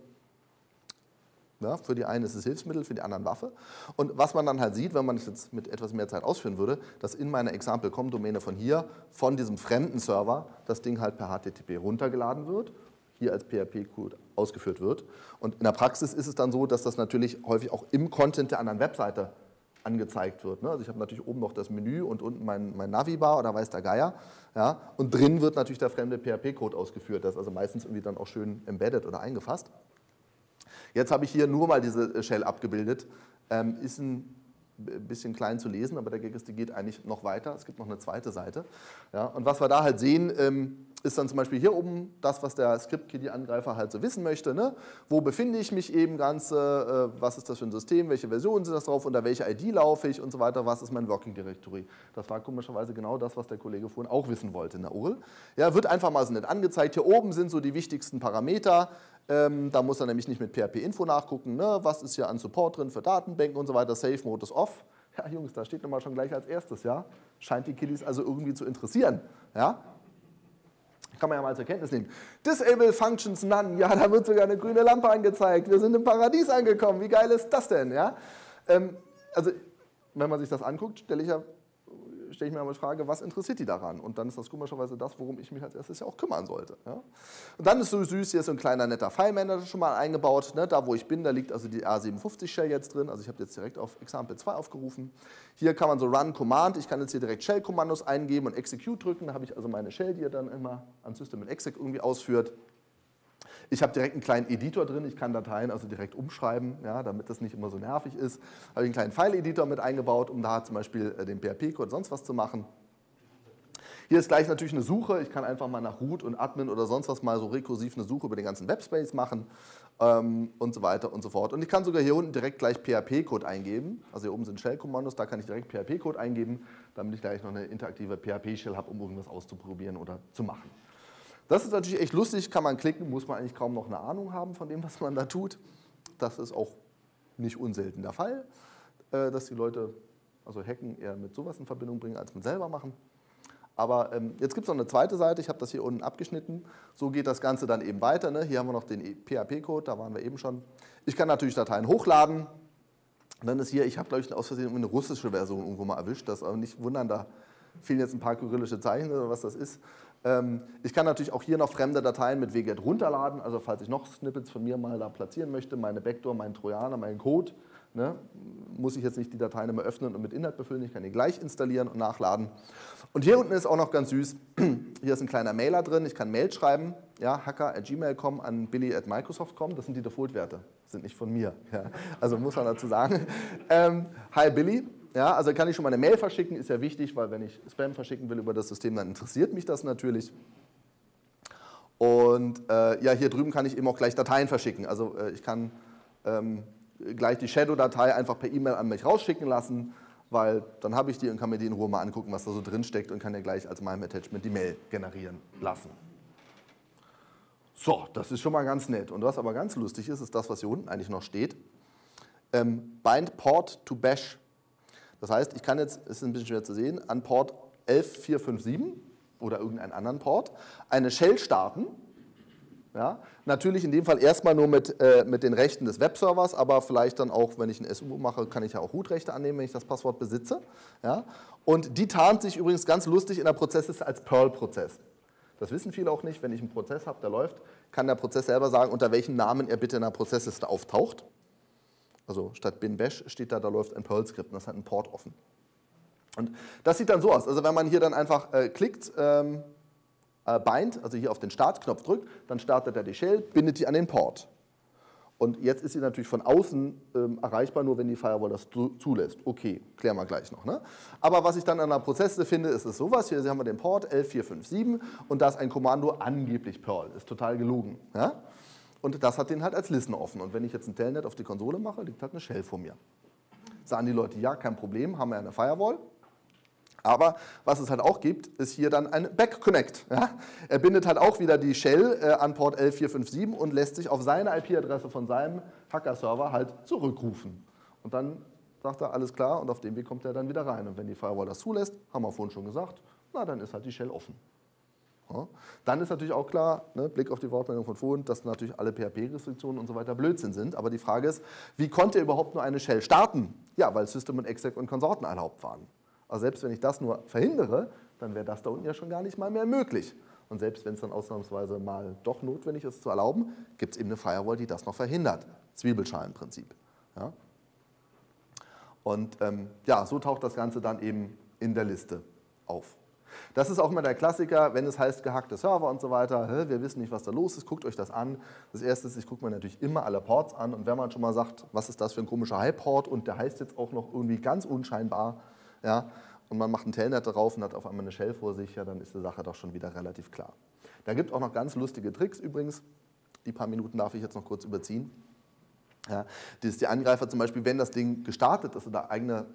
ja, für die einen ist es Hilfsmittel, für die anderen Waffe. Und was man dann halt sieht, wenn man es jetzt mit etwas mehr Zeit ausführen würde, dass in meiner Example.com-Domäne von hier, von diesem fremden Server, das Ding halt per HTTP runtergeladen wird, hier als PHP-Code ausgeführt wird. Und in der Praxis ist es dann so, dass das natürlich häufig auch im Content der anderen Webseite angezeigt wird. Ne? Also ich habe natürlich oben noch das Menü und unten mein, mein Navi-Bar oder weiß der Geier. Ja? Und drin wird natürlich der fremde PHP-Code ausgeführt. Das ist also meistens irgendwie dann auch schön embedded oder eingefasst. Jetzt habe ich hier nur mal diese Shell abgebildet. Ähm, ist ein ein bisschen klein zu lesen, aber der Gag ist, die geht eigentlich noch weiter. Es gibt noch eine zweite Seite. Ja, und was wir da halt sehen, ähm, ist dann zum Beispiel hier oben das, was der Script-Kiddie-Angreifer halt so wissen möchte. Ne? Wo befinde ich mich eben ganz, äh, was ist das für ein System, welche Versionen sind das drauf, unter welcher ID laufe ich und so weiter, was ist mein Working Directory. Das war komischerweise genau das, was der Kollege vorhin auch wissen wollte in der URL. Ja, wird einfach mal so nett angezeigt. Hier oben sind so die wichtigsten Parameter. Ähm, da muss er nämlich nicht mit PHP-Info nachgucken, ne? was ist hier an Support drin für Datenbanken und so weiter. Safe Mode ist off. Ja, Jungs, da steht nochmal schon gleich als erstes, ja. Scheint die Kiddies also irgendwie zu interessieren, ja. Kann man ja mal zur Kenntnis nehmen. Disable Functions None. Ja, da wird sogar eine grüne Lampe angezeigt. Wir sind im Paradies angekommen. Wie geil ist das denn? Ja? Ähm, also, wenn man sich das anguckt, stelle ich ja stelle ich mir mal die Frage, was interessiert die daran? Und dann ist das komischerweise das, worum ich mich als erstes ja auch kümmern sollte. Ja? Und dann ist so süß, hier ist so ein kleiner netter File-Manager schon mal eingebaut. Ne? Da, wo ich bin, da liegt also die R57-Shell jetzt drin. Also ich habe jetzt direkt auf Example 2 aufgerufen. Hier kann man so Run Command, ich kann jetzt hier direkt Shell-Kommandos eingeben und Execute drücken. Da habe ich also meine Shell, die er dann immer an System Exec irgendwie ausführt. Ich habe direkt einen kleinen Editor drin, ich kann Dateien also direkt umschreiben, ja, damit das nicht immer so nervig ist. Habe ich einen kleinen File-Editor mit eingebaut, um da zum Beispiel äh, den PHP-Code sonst was zu machen. Hier ist gleich natürlich eine Suche. Ich kann einfach mal nach Root und Admin oder sonst was mal so rekursiv eine Suche über den ganzen Webspace machen ähm, und so weiter und so fort. Und ich kann sogar hier unten direkt gleich PHP-Code eingeben. Also hier oben sind Shell-Kommandos, da kann ich direkt PHP-Code eingeben, damit ich gleich noch eine interaktive PHP-Shell habe, um irgendwas auszuprobieren oder zu machen. Das ist natürlich echt lustig, kann man klicken, muss man eigentlich kaum noch eine Ahnung haben von dem, was man da tut. Das ist auch nicht unselten der Fall, äh, dass die Leute also Hacken eher mit sowas in Verbindung bringen, als mit selber machen. Aber ähm, jetzt gibt es noch eine zweite Seite, ich habe das hier unten abgeschnitten. So geht das Ganze dann eben weiter. Ne? Hier haben wir noch den PHP-Code, da waren wir eben schon. Ich kann natürlich Dateien hochladen. Und dann ist hier, ich habe glaube ich aus Versehen eine russische Version irgendwo mal erwischt, das aber nicht wundern, da fehlen jetzt ein paar kyrillische Zeichen oder was das ist. Ähm, ich kann natürlich auch hier noch fremde Dateien mit wget runterladen, also falls ich noch Snippets von mir mal da platzieren möchte, meine Backdoor, meinen Trojaner, meinen Code, ne, muss ich jetzt nicht die Dateien immer öffnen und mit Inhalt befüllen, ich kann die gleich installieren und nachladen. Und hier unten ist auch noch ganz süß, hier ist ein kleiner Mailer drin, ich kann Mail schreiben, ja, hacker at gmail.com an billy at microsoft.com, das sind die Default-Werte, sind nicht von mir, ja. also muss man dazu sagen. Ähm, hi Billy, ja, also kann ich schon mal eine Mail verschicken, ist ja wichtig, weil wenn ich Spam verschicken will über das System, dann interessiert mich das natürlich. Und äh, ja, hier drüben kann ich eben auch gleich Dateien verschicken. Also äh, ich kann ähm, gleich die Shadow-Datei einfach per E-Mail an mich rausschicken lassen, weil dann habe ich die und kann mir die in Ruhe mal angucken, was da so drin steckt und kann ja gleich als meinem Attachment die Mail generieren lassen. So, das ist schon mal ganz nett. Und was aber ganz lustig ist, ist das, was hier unten eigentlich noch steht. Ähm, bind Port to Bash das heißt, ich kann jetzt, es ist ein bisschen schwer zu sehen, an Port 11457 oder irgendeinen anderen Port eine Shell starten. Ja, natürlich in dem Fall erstmal nur mit, äh, mit den Rechten des Webservers, aber vielleicht dann auch, wenn ich ein SU mache, kann ich ja auch Root-Rechte annehmen, wenn ich das Passwort besitze. Ja? Und die tarnt sich übrigens ganz lustig in der Prozessliste als Perl-Prozess. Das wissen viele auch nicht. Wenn ich einen Prozess habe, der läuft, kann der Prozess selber sagen, unter welchem Namen er bitte in der Prozessliste auftaucht. Also statt bin bash steht da, da läuft ein Perl-Skript und das hat einen Port offen. Und das sieht dann so aus. Also wenn man hier dann einfach äh, klickt, ähm, äh, bind, also hier auf den Startknopf drückt, dann startet er die Shell, bindet die an den Port. Und jetzt ist sie natürlich von außen ähm, erreichbar, nur wenn die Firewall das zulässt. Okay, klären wir gleich noch. Ne? Aber was ich dann an der Prozesse finde, ist es sowas. Hier haben wir den Port 11457 und da ist ein Kommando angeblich Perl. Ist total gelogen. Ja? Und das hat den halt als Listen offen. Und wenn ich jetzt ein Telnet auf die Konsole mache, liegt halt eine Shell vor mir. Sagen die Leute, ja, kein Problem, haben wir eine Firewall. Aber was es halt auch gibt, ist hier dann ein Back-Connect. Ja? Er bindet halt auch wieder die Shell äh, an Port L457 und lässt sich auf seine IP-Adresse von seinem Hacker-Server halt zurückrufen. Und dann sagt er, alles klar, und auf dem Weg kommt er dann wieder rein. Und wenn die Firewall das zulässt, haben wir vorhin schon gesagt, na, dann ist halt die Shell offen. Dann ist natürlich auch klar, ne, Blick auf die Wortmeldung von vorhin, dass natürlich alle PHP-Restriktionen und so weiter Blödsinn sind. Aber die Frage ist, wie konnte er überhaupt nur eine Shell starten? Ja, weil System und Exec und Konsorten erlaubt waren. Also selbst wenn ich das nur verhindere, dann wäre das da unten ja schon gar nicht mal mehr möglich. Und selbst wenn es dann ausnahmsweise mal doch notwendig ist zu erlauben, gibt es eben eine Firewall, die das noch verhindert. Zwiebelschalenprinzip. Ja? Und ähm, ja, so taucht das Ganze dann eben in der Liste auf. Das ist auch immer der Klassiker, wenn es heißt gehackte Server und so weiter. Wir wissen nicht, was da los ist, guckt euch das an. Das erste ist, ich gucke mir natürlich immer alle Ports an und wenn man schon mal sagt, was ist das für ein komischer High-Port und der heißt jetzt auch noch irgendwie ganz unscheinbar, ja, und man macht ein Telnet drauf und hat auf einmal eine Shell vor sich, ja, dann ist die Sache doch schon wieder relativ klar. Da gibt es auch noch ganz lustige Tricks übrigens. Die paar Minuten darf ich jetzt noch kurz überziehen. Ja, das ist die Angreifer zum Beispiel, wenn das Ding gestartet ist oder eigene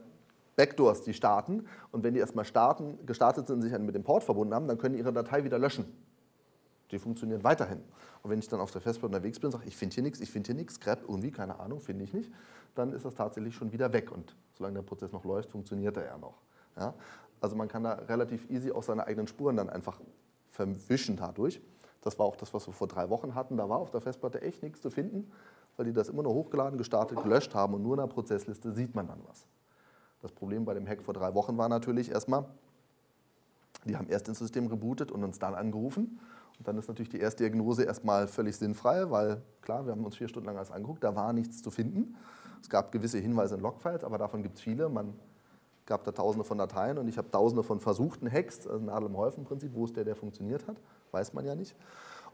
Backdoors, die starten und wenn die erstmal starten, gestartet sind und sich mit dem Port verbunden haben, dann können die ihre Datei wieder löschen. Die funktionieren weiterhin. Und wenn ich dann auf der Festplatte unterwegs bin und sage, ich finde hier nichts, ich finde hier nichts, Scrap irgendwie, keine Ahnung, finde ich nicht, dann ist das tatsächlich schon wieder weg. Und solange der Prozess noch läuft, funktioniert er ja noch. Ja? Also man kann da relativ easy auch seine eigenen Spuren dann einfach verwischen dadurch. Das war auch das, was wir vor drei Wochen hatten. Da war auf der Festplatte echt nichts zu finden, weil die das immer nur hochgeladen, gestartet, gelöscht haben und nur in der Prozessliste sieht man dann was. Das Problem bei dem Hack vor drei Wochen war natürlich erstmal, die haben erst ins System rebootet und uns dann angerufen. Und dann ist natürlich die erste Diagnose erstmal völlig sinnfrei, weil klar, wir haben uns vier Stunden lang alles angeguckt, da war nichts zu finden. Es gab gewisse Hinweise in Logfiles, aber davon gibt es viele. Man gab da tausende von Dateien und ich habe tausende von versuchten Hacks, also Nadel im Häufen-Prinzip, wo es der, der funktioniert hat, weiß man ja nicht.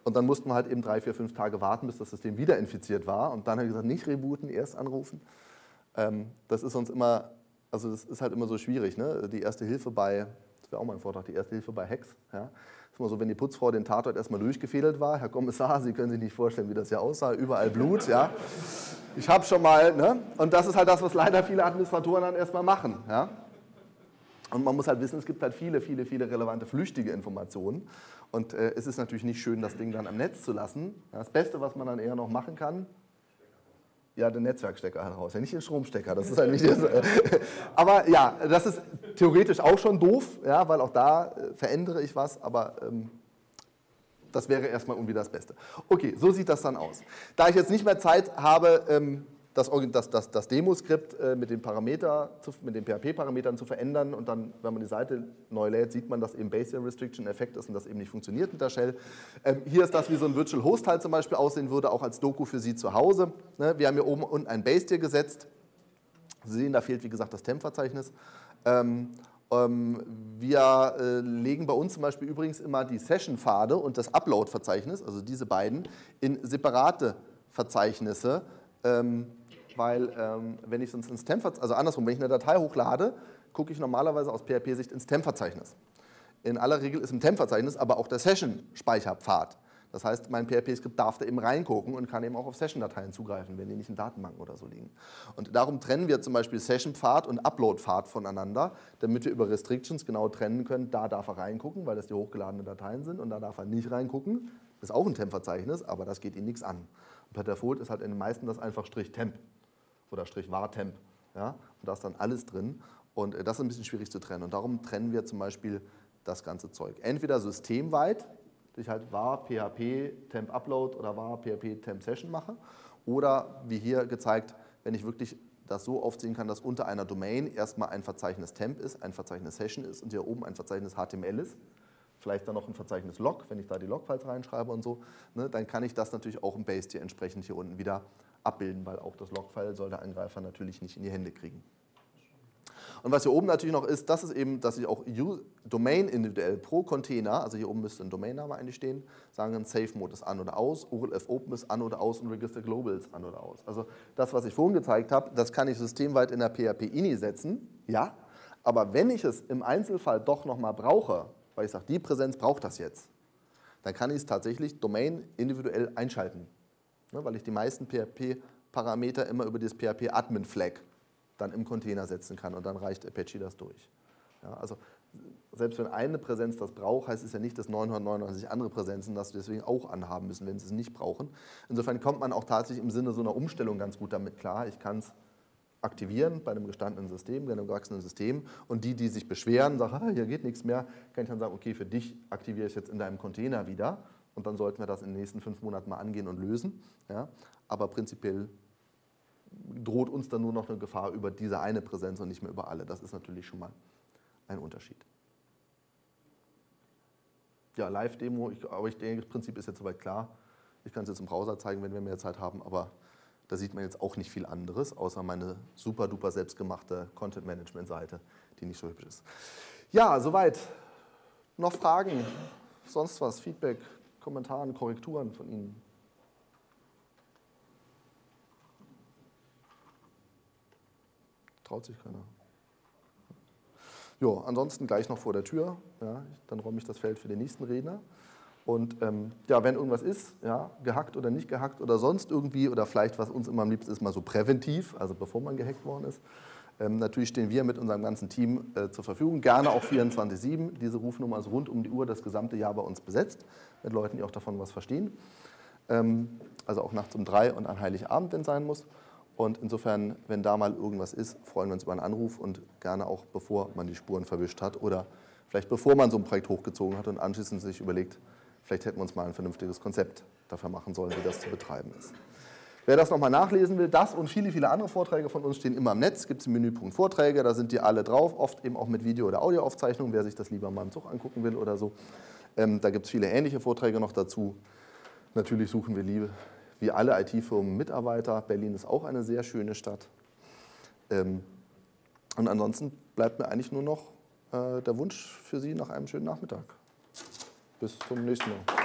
Und dann mussten wir halt eben drei, vier, fünf Tage warten, bis das System wieder infiziert war. Und dann habe ich gesagt, nicht rebooten, erst anrufen. Ähm, das ist uns immer, also das ist halt immer so schwierig. Ne? Die erste Hilfe bei, das wäre auch mein Vortrag, die erste Hilfe bei Hacks. Ja? ist immer so, wenn die Putzfrau den Tatort erstmal durchgefädelt war, Herr Kommissar, Sie können sich nicht vorstellen, wie das hier aussah, überall Blut, ja. Ich habe schon mal, ne? Und das ist halt das, was leider viele Administratoren dann erstmal machen, ja. Und man muss halt wissen, es gibt halt viele, viele, viele relevante flüchtige Informationen. Und äh, es ist natürlich nicht schön, das Ding dann am Netz zu lassen. Das Beste, was man dann eher noch machen kann, ja, den Netzwerkstecker halt raus, ja nicht den Stromstecker, das ist halt nicht. Äh, aber ja, das ist theoretisch auch schon doof, ja, weil auch da äh, verändere ich was, aber ähm, das wäre erstmal irgendwie das Beste. Okay, so sieht das dann aus. Da ich jetzt nicht mehr Zeit habe, ähm, das, das, das, das Demo-Skript äh, mit den, Parameter, mit den PHP-Parametern zu verändern und dann, wenn man die Seite neu lädt, sieht man, dass eben Base Restriction Effekt ist und das eben nicht funktioniert mit der Shell. Ähm, hier ist das, wie so ein Virtual Host halt zum Beispiel aussehen würde, auch als Doku für Sie zu Hause. Ne? Wir haben hier oben unten ein Base-Tier gesetzt. Sie sehen, da fehlt wie gesagt das Temp-Verzeichnis. Ähm, ähm, wir äh, legen bei uns zum Beispiel übrigens immer die Session-Pfade und das Upload-Verzeichnis, also diese beiden, in separate Verzeichnisse. Ähm, weil ähm, wenn ich sonst ins Temp-Verzeichnis, also andersrum, wenn ich eine Datei hochlade, gucke ich normalerweise aus PHP-Sicht ins Temp-Verzeichnis. In aller Regel ist im Temp-Verzeichnis aber auch der Session-Speicherpfad. Das heißt, mein PHP-Skript darf da eben reingucken und kann eben auch auf Session-Dateien zugreifen, wenn die nicht in Datenbanken oder so liegen. Und darum trennen wir zum Beispiel Session-Pfad und Upload-Pfad voneinander, damit wir über Restrictions genau trennen können, da darf er reingucken, weil das die hochgeladenen Dateien sind und da darf er nicht reingucken. Das ist auch ein Temp-Verzeichnis, aber das geht ihm nichts an. Und per Default ist halt in den meisten das einfach Strich Temp oder Strich Wartemp. Ja? Und da ist dann alles drin. Und äh, das ist ein bisschen schwierig zu trennen. Und darum trennen wir zum Beispiel das ganze Zeug. Entweder systemweit, dass ich halt var php temp upload oder var php temp session mache, oder wie hier gezeigt, wenn ich wirklich das so aufziehen kann, dass unter einer Domain erstmal ein Verzeichnis temp ist, ein Verzeichnis session ist und hier oben ein Verzeichnis HTML ist, vielleicht dann noch ein Verzeichnis log, wenn ich da die Logfiles reinschreibe und so, ne, dann kann ich das natürlich auch im Base hier entsprechend hier unten wieder abbilden, weil auch das Logfile soll der Angreifer natürlich nicht in die Hände kriegen. Und was hier oben natürlich noch ist, das ist eben, dass ich auch Domain individuell pro Container, also hier oben müsste ein Domainname eigentlich stehen, sagen, Safe Mode ist an oder aus, ORLF Open ist an oder aus und Register Global ist an oder aus. Also das, was ich vorhin gezeigt habe, das kann ich systemweit in der PHP-INI setzen, ja, aber wenn ich es im Einzelfall doch nochmal brauche, weil ich sage, die Präsenz braucht das jetzt, dann kann ich es tatsächlich Domain individuell einschalten ne, weil ich die meisten PHP-Parameter immer über das PHP-Admin-Flag dann im Container setzen kann und dann reicht Apache das durch. Ja, also selbst wenn eine Präsenz das braucht, heißt es ja nicht, dass 999 andere Präsenzen das deswegen auch anhaben müssen, wenn sie es nicht brauchen. Insofern kommt man auch tatsächlich im Sinne so einer Umstellung ganz gut damit klar. Ich kann es aktivieren bei einem gestandenen System, bei einem gewachsenen System und die, die sich beschweren, sagen, ah, hier geht nichts mehr, kann ich dann sagen, okay, für dich aktiviere ich jetzt in deinem Container wieder und dann sollten wir das in den nächsten fünf Monaten mal angehen und lösen. Ja? Aber prinzipiell droht uns dann nur noch eine Gefahr über diese eine Präsenz und nicht mehr über alle. Das ist natürlich schon mal ein Unterschied. Ja, Live-Demo, aber ich denke, das Prinzip ist jetzt soweit klar. Ich kann es jetzt im Browser zeigen, wenn wir mehr Zeit haben, aber da sieht man jetzt auch nicht viel anderes, außer meine super duper selbstgemachte Content-Management-Seite, die nicht so hübsch ist. Ja, soweit noch Fragen? Sonst was? Feedback, Kommentare, Korrekturen von Ihnen? Traut sich keiner. Jo, ansonsten gleich noch vor der Tür. Ja, dann räume ich das Feld für den nächsten Redner. Und ähm, ja, wenn irgendwas ist, ja, gehackt oder nicht gehackt oder sonst irgendwie, oder vielleicht, was uns immer am liebsten ist, mal so präventiv, also bevor man gehackt worden ist, natürlich stehen wir mit unserem ganzen Team äh, zur Verfügung. Gerne auch 24-7. Diese Rufnummer ist rund um die Uhr das gesamte Jahr bei uns besetzt, mit Leuten, die auch davon was verstehen. Ähm, also auch nachts um drei und an Heiligabend, wenn es sein muss. Und insofern, wenn da mal irgendwas ist, freuen wir uns über einen Anruf und gerne auch bevor man die Spuren verwischt hat oder vielleicht bevor man so ein Projekt hochgezogen hat und anschließend sich überlegt, vielleicht hätten wir uns mal ein vernünftiges Konzept dafür machen sollen, wie das zu betreiben ist. Wer das nochmal nachlesen will, das und viele, viele andere Vorträge von uns stehen immer im Netz. Gibt es im Menüpunkt Vorträge, da sind die alle drauf, oft eben auch mit Video- oder Audioaufzeichnung, wer sich das lieber mal im Zug angucken will oder so. Ähm, da gibt es viele ähnliche Vorträge noch dazu. Natürlich suchen wir liebe, wie alle IT-Firmen Mitarbeiter. Berlin ist auch eine sehr schöne Stadt. Ähm, und ansonsten bleibt mir eigentlich nur noch äh, der Wunsch für Sie nach einem schönen Nachmittag. Bis zum nächsten Mal.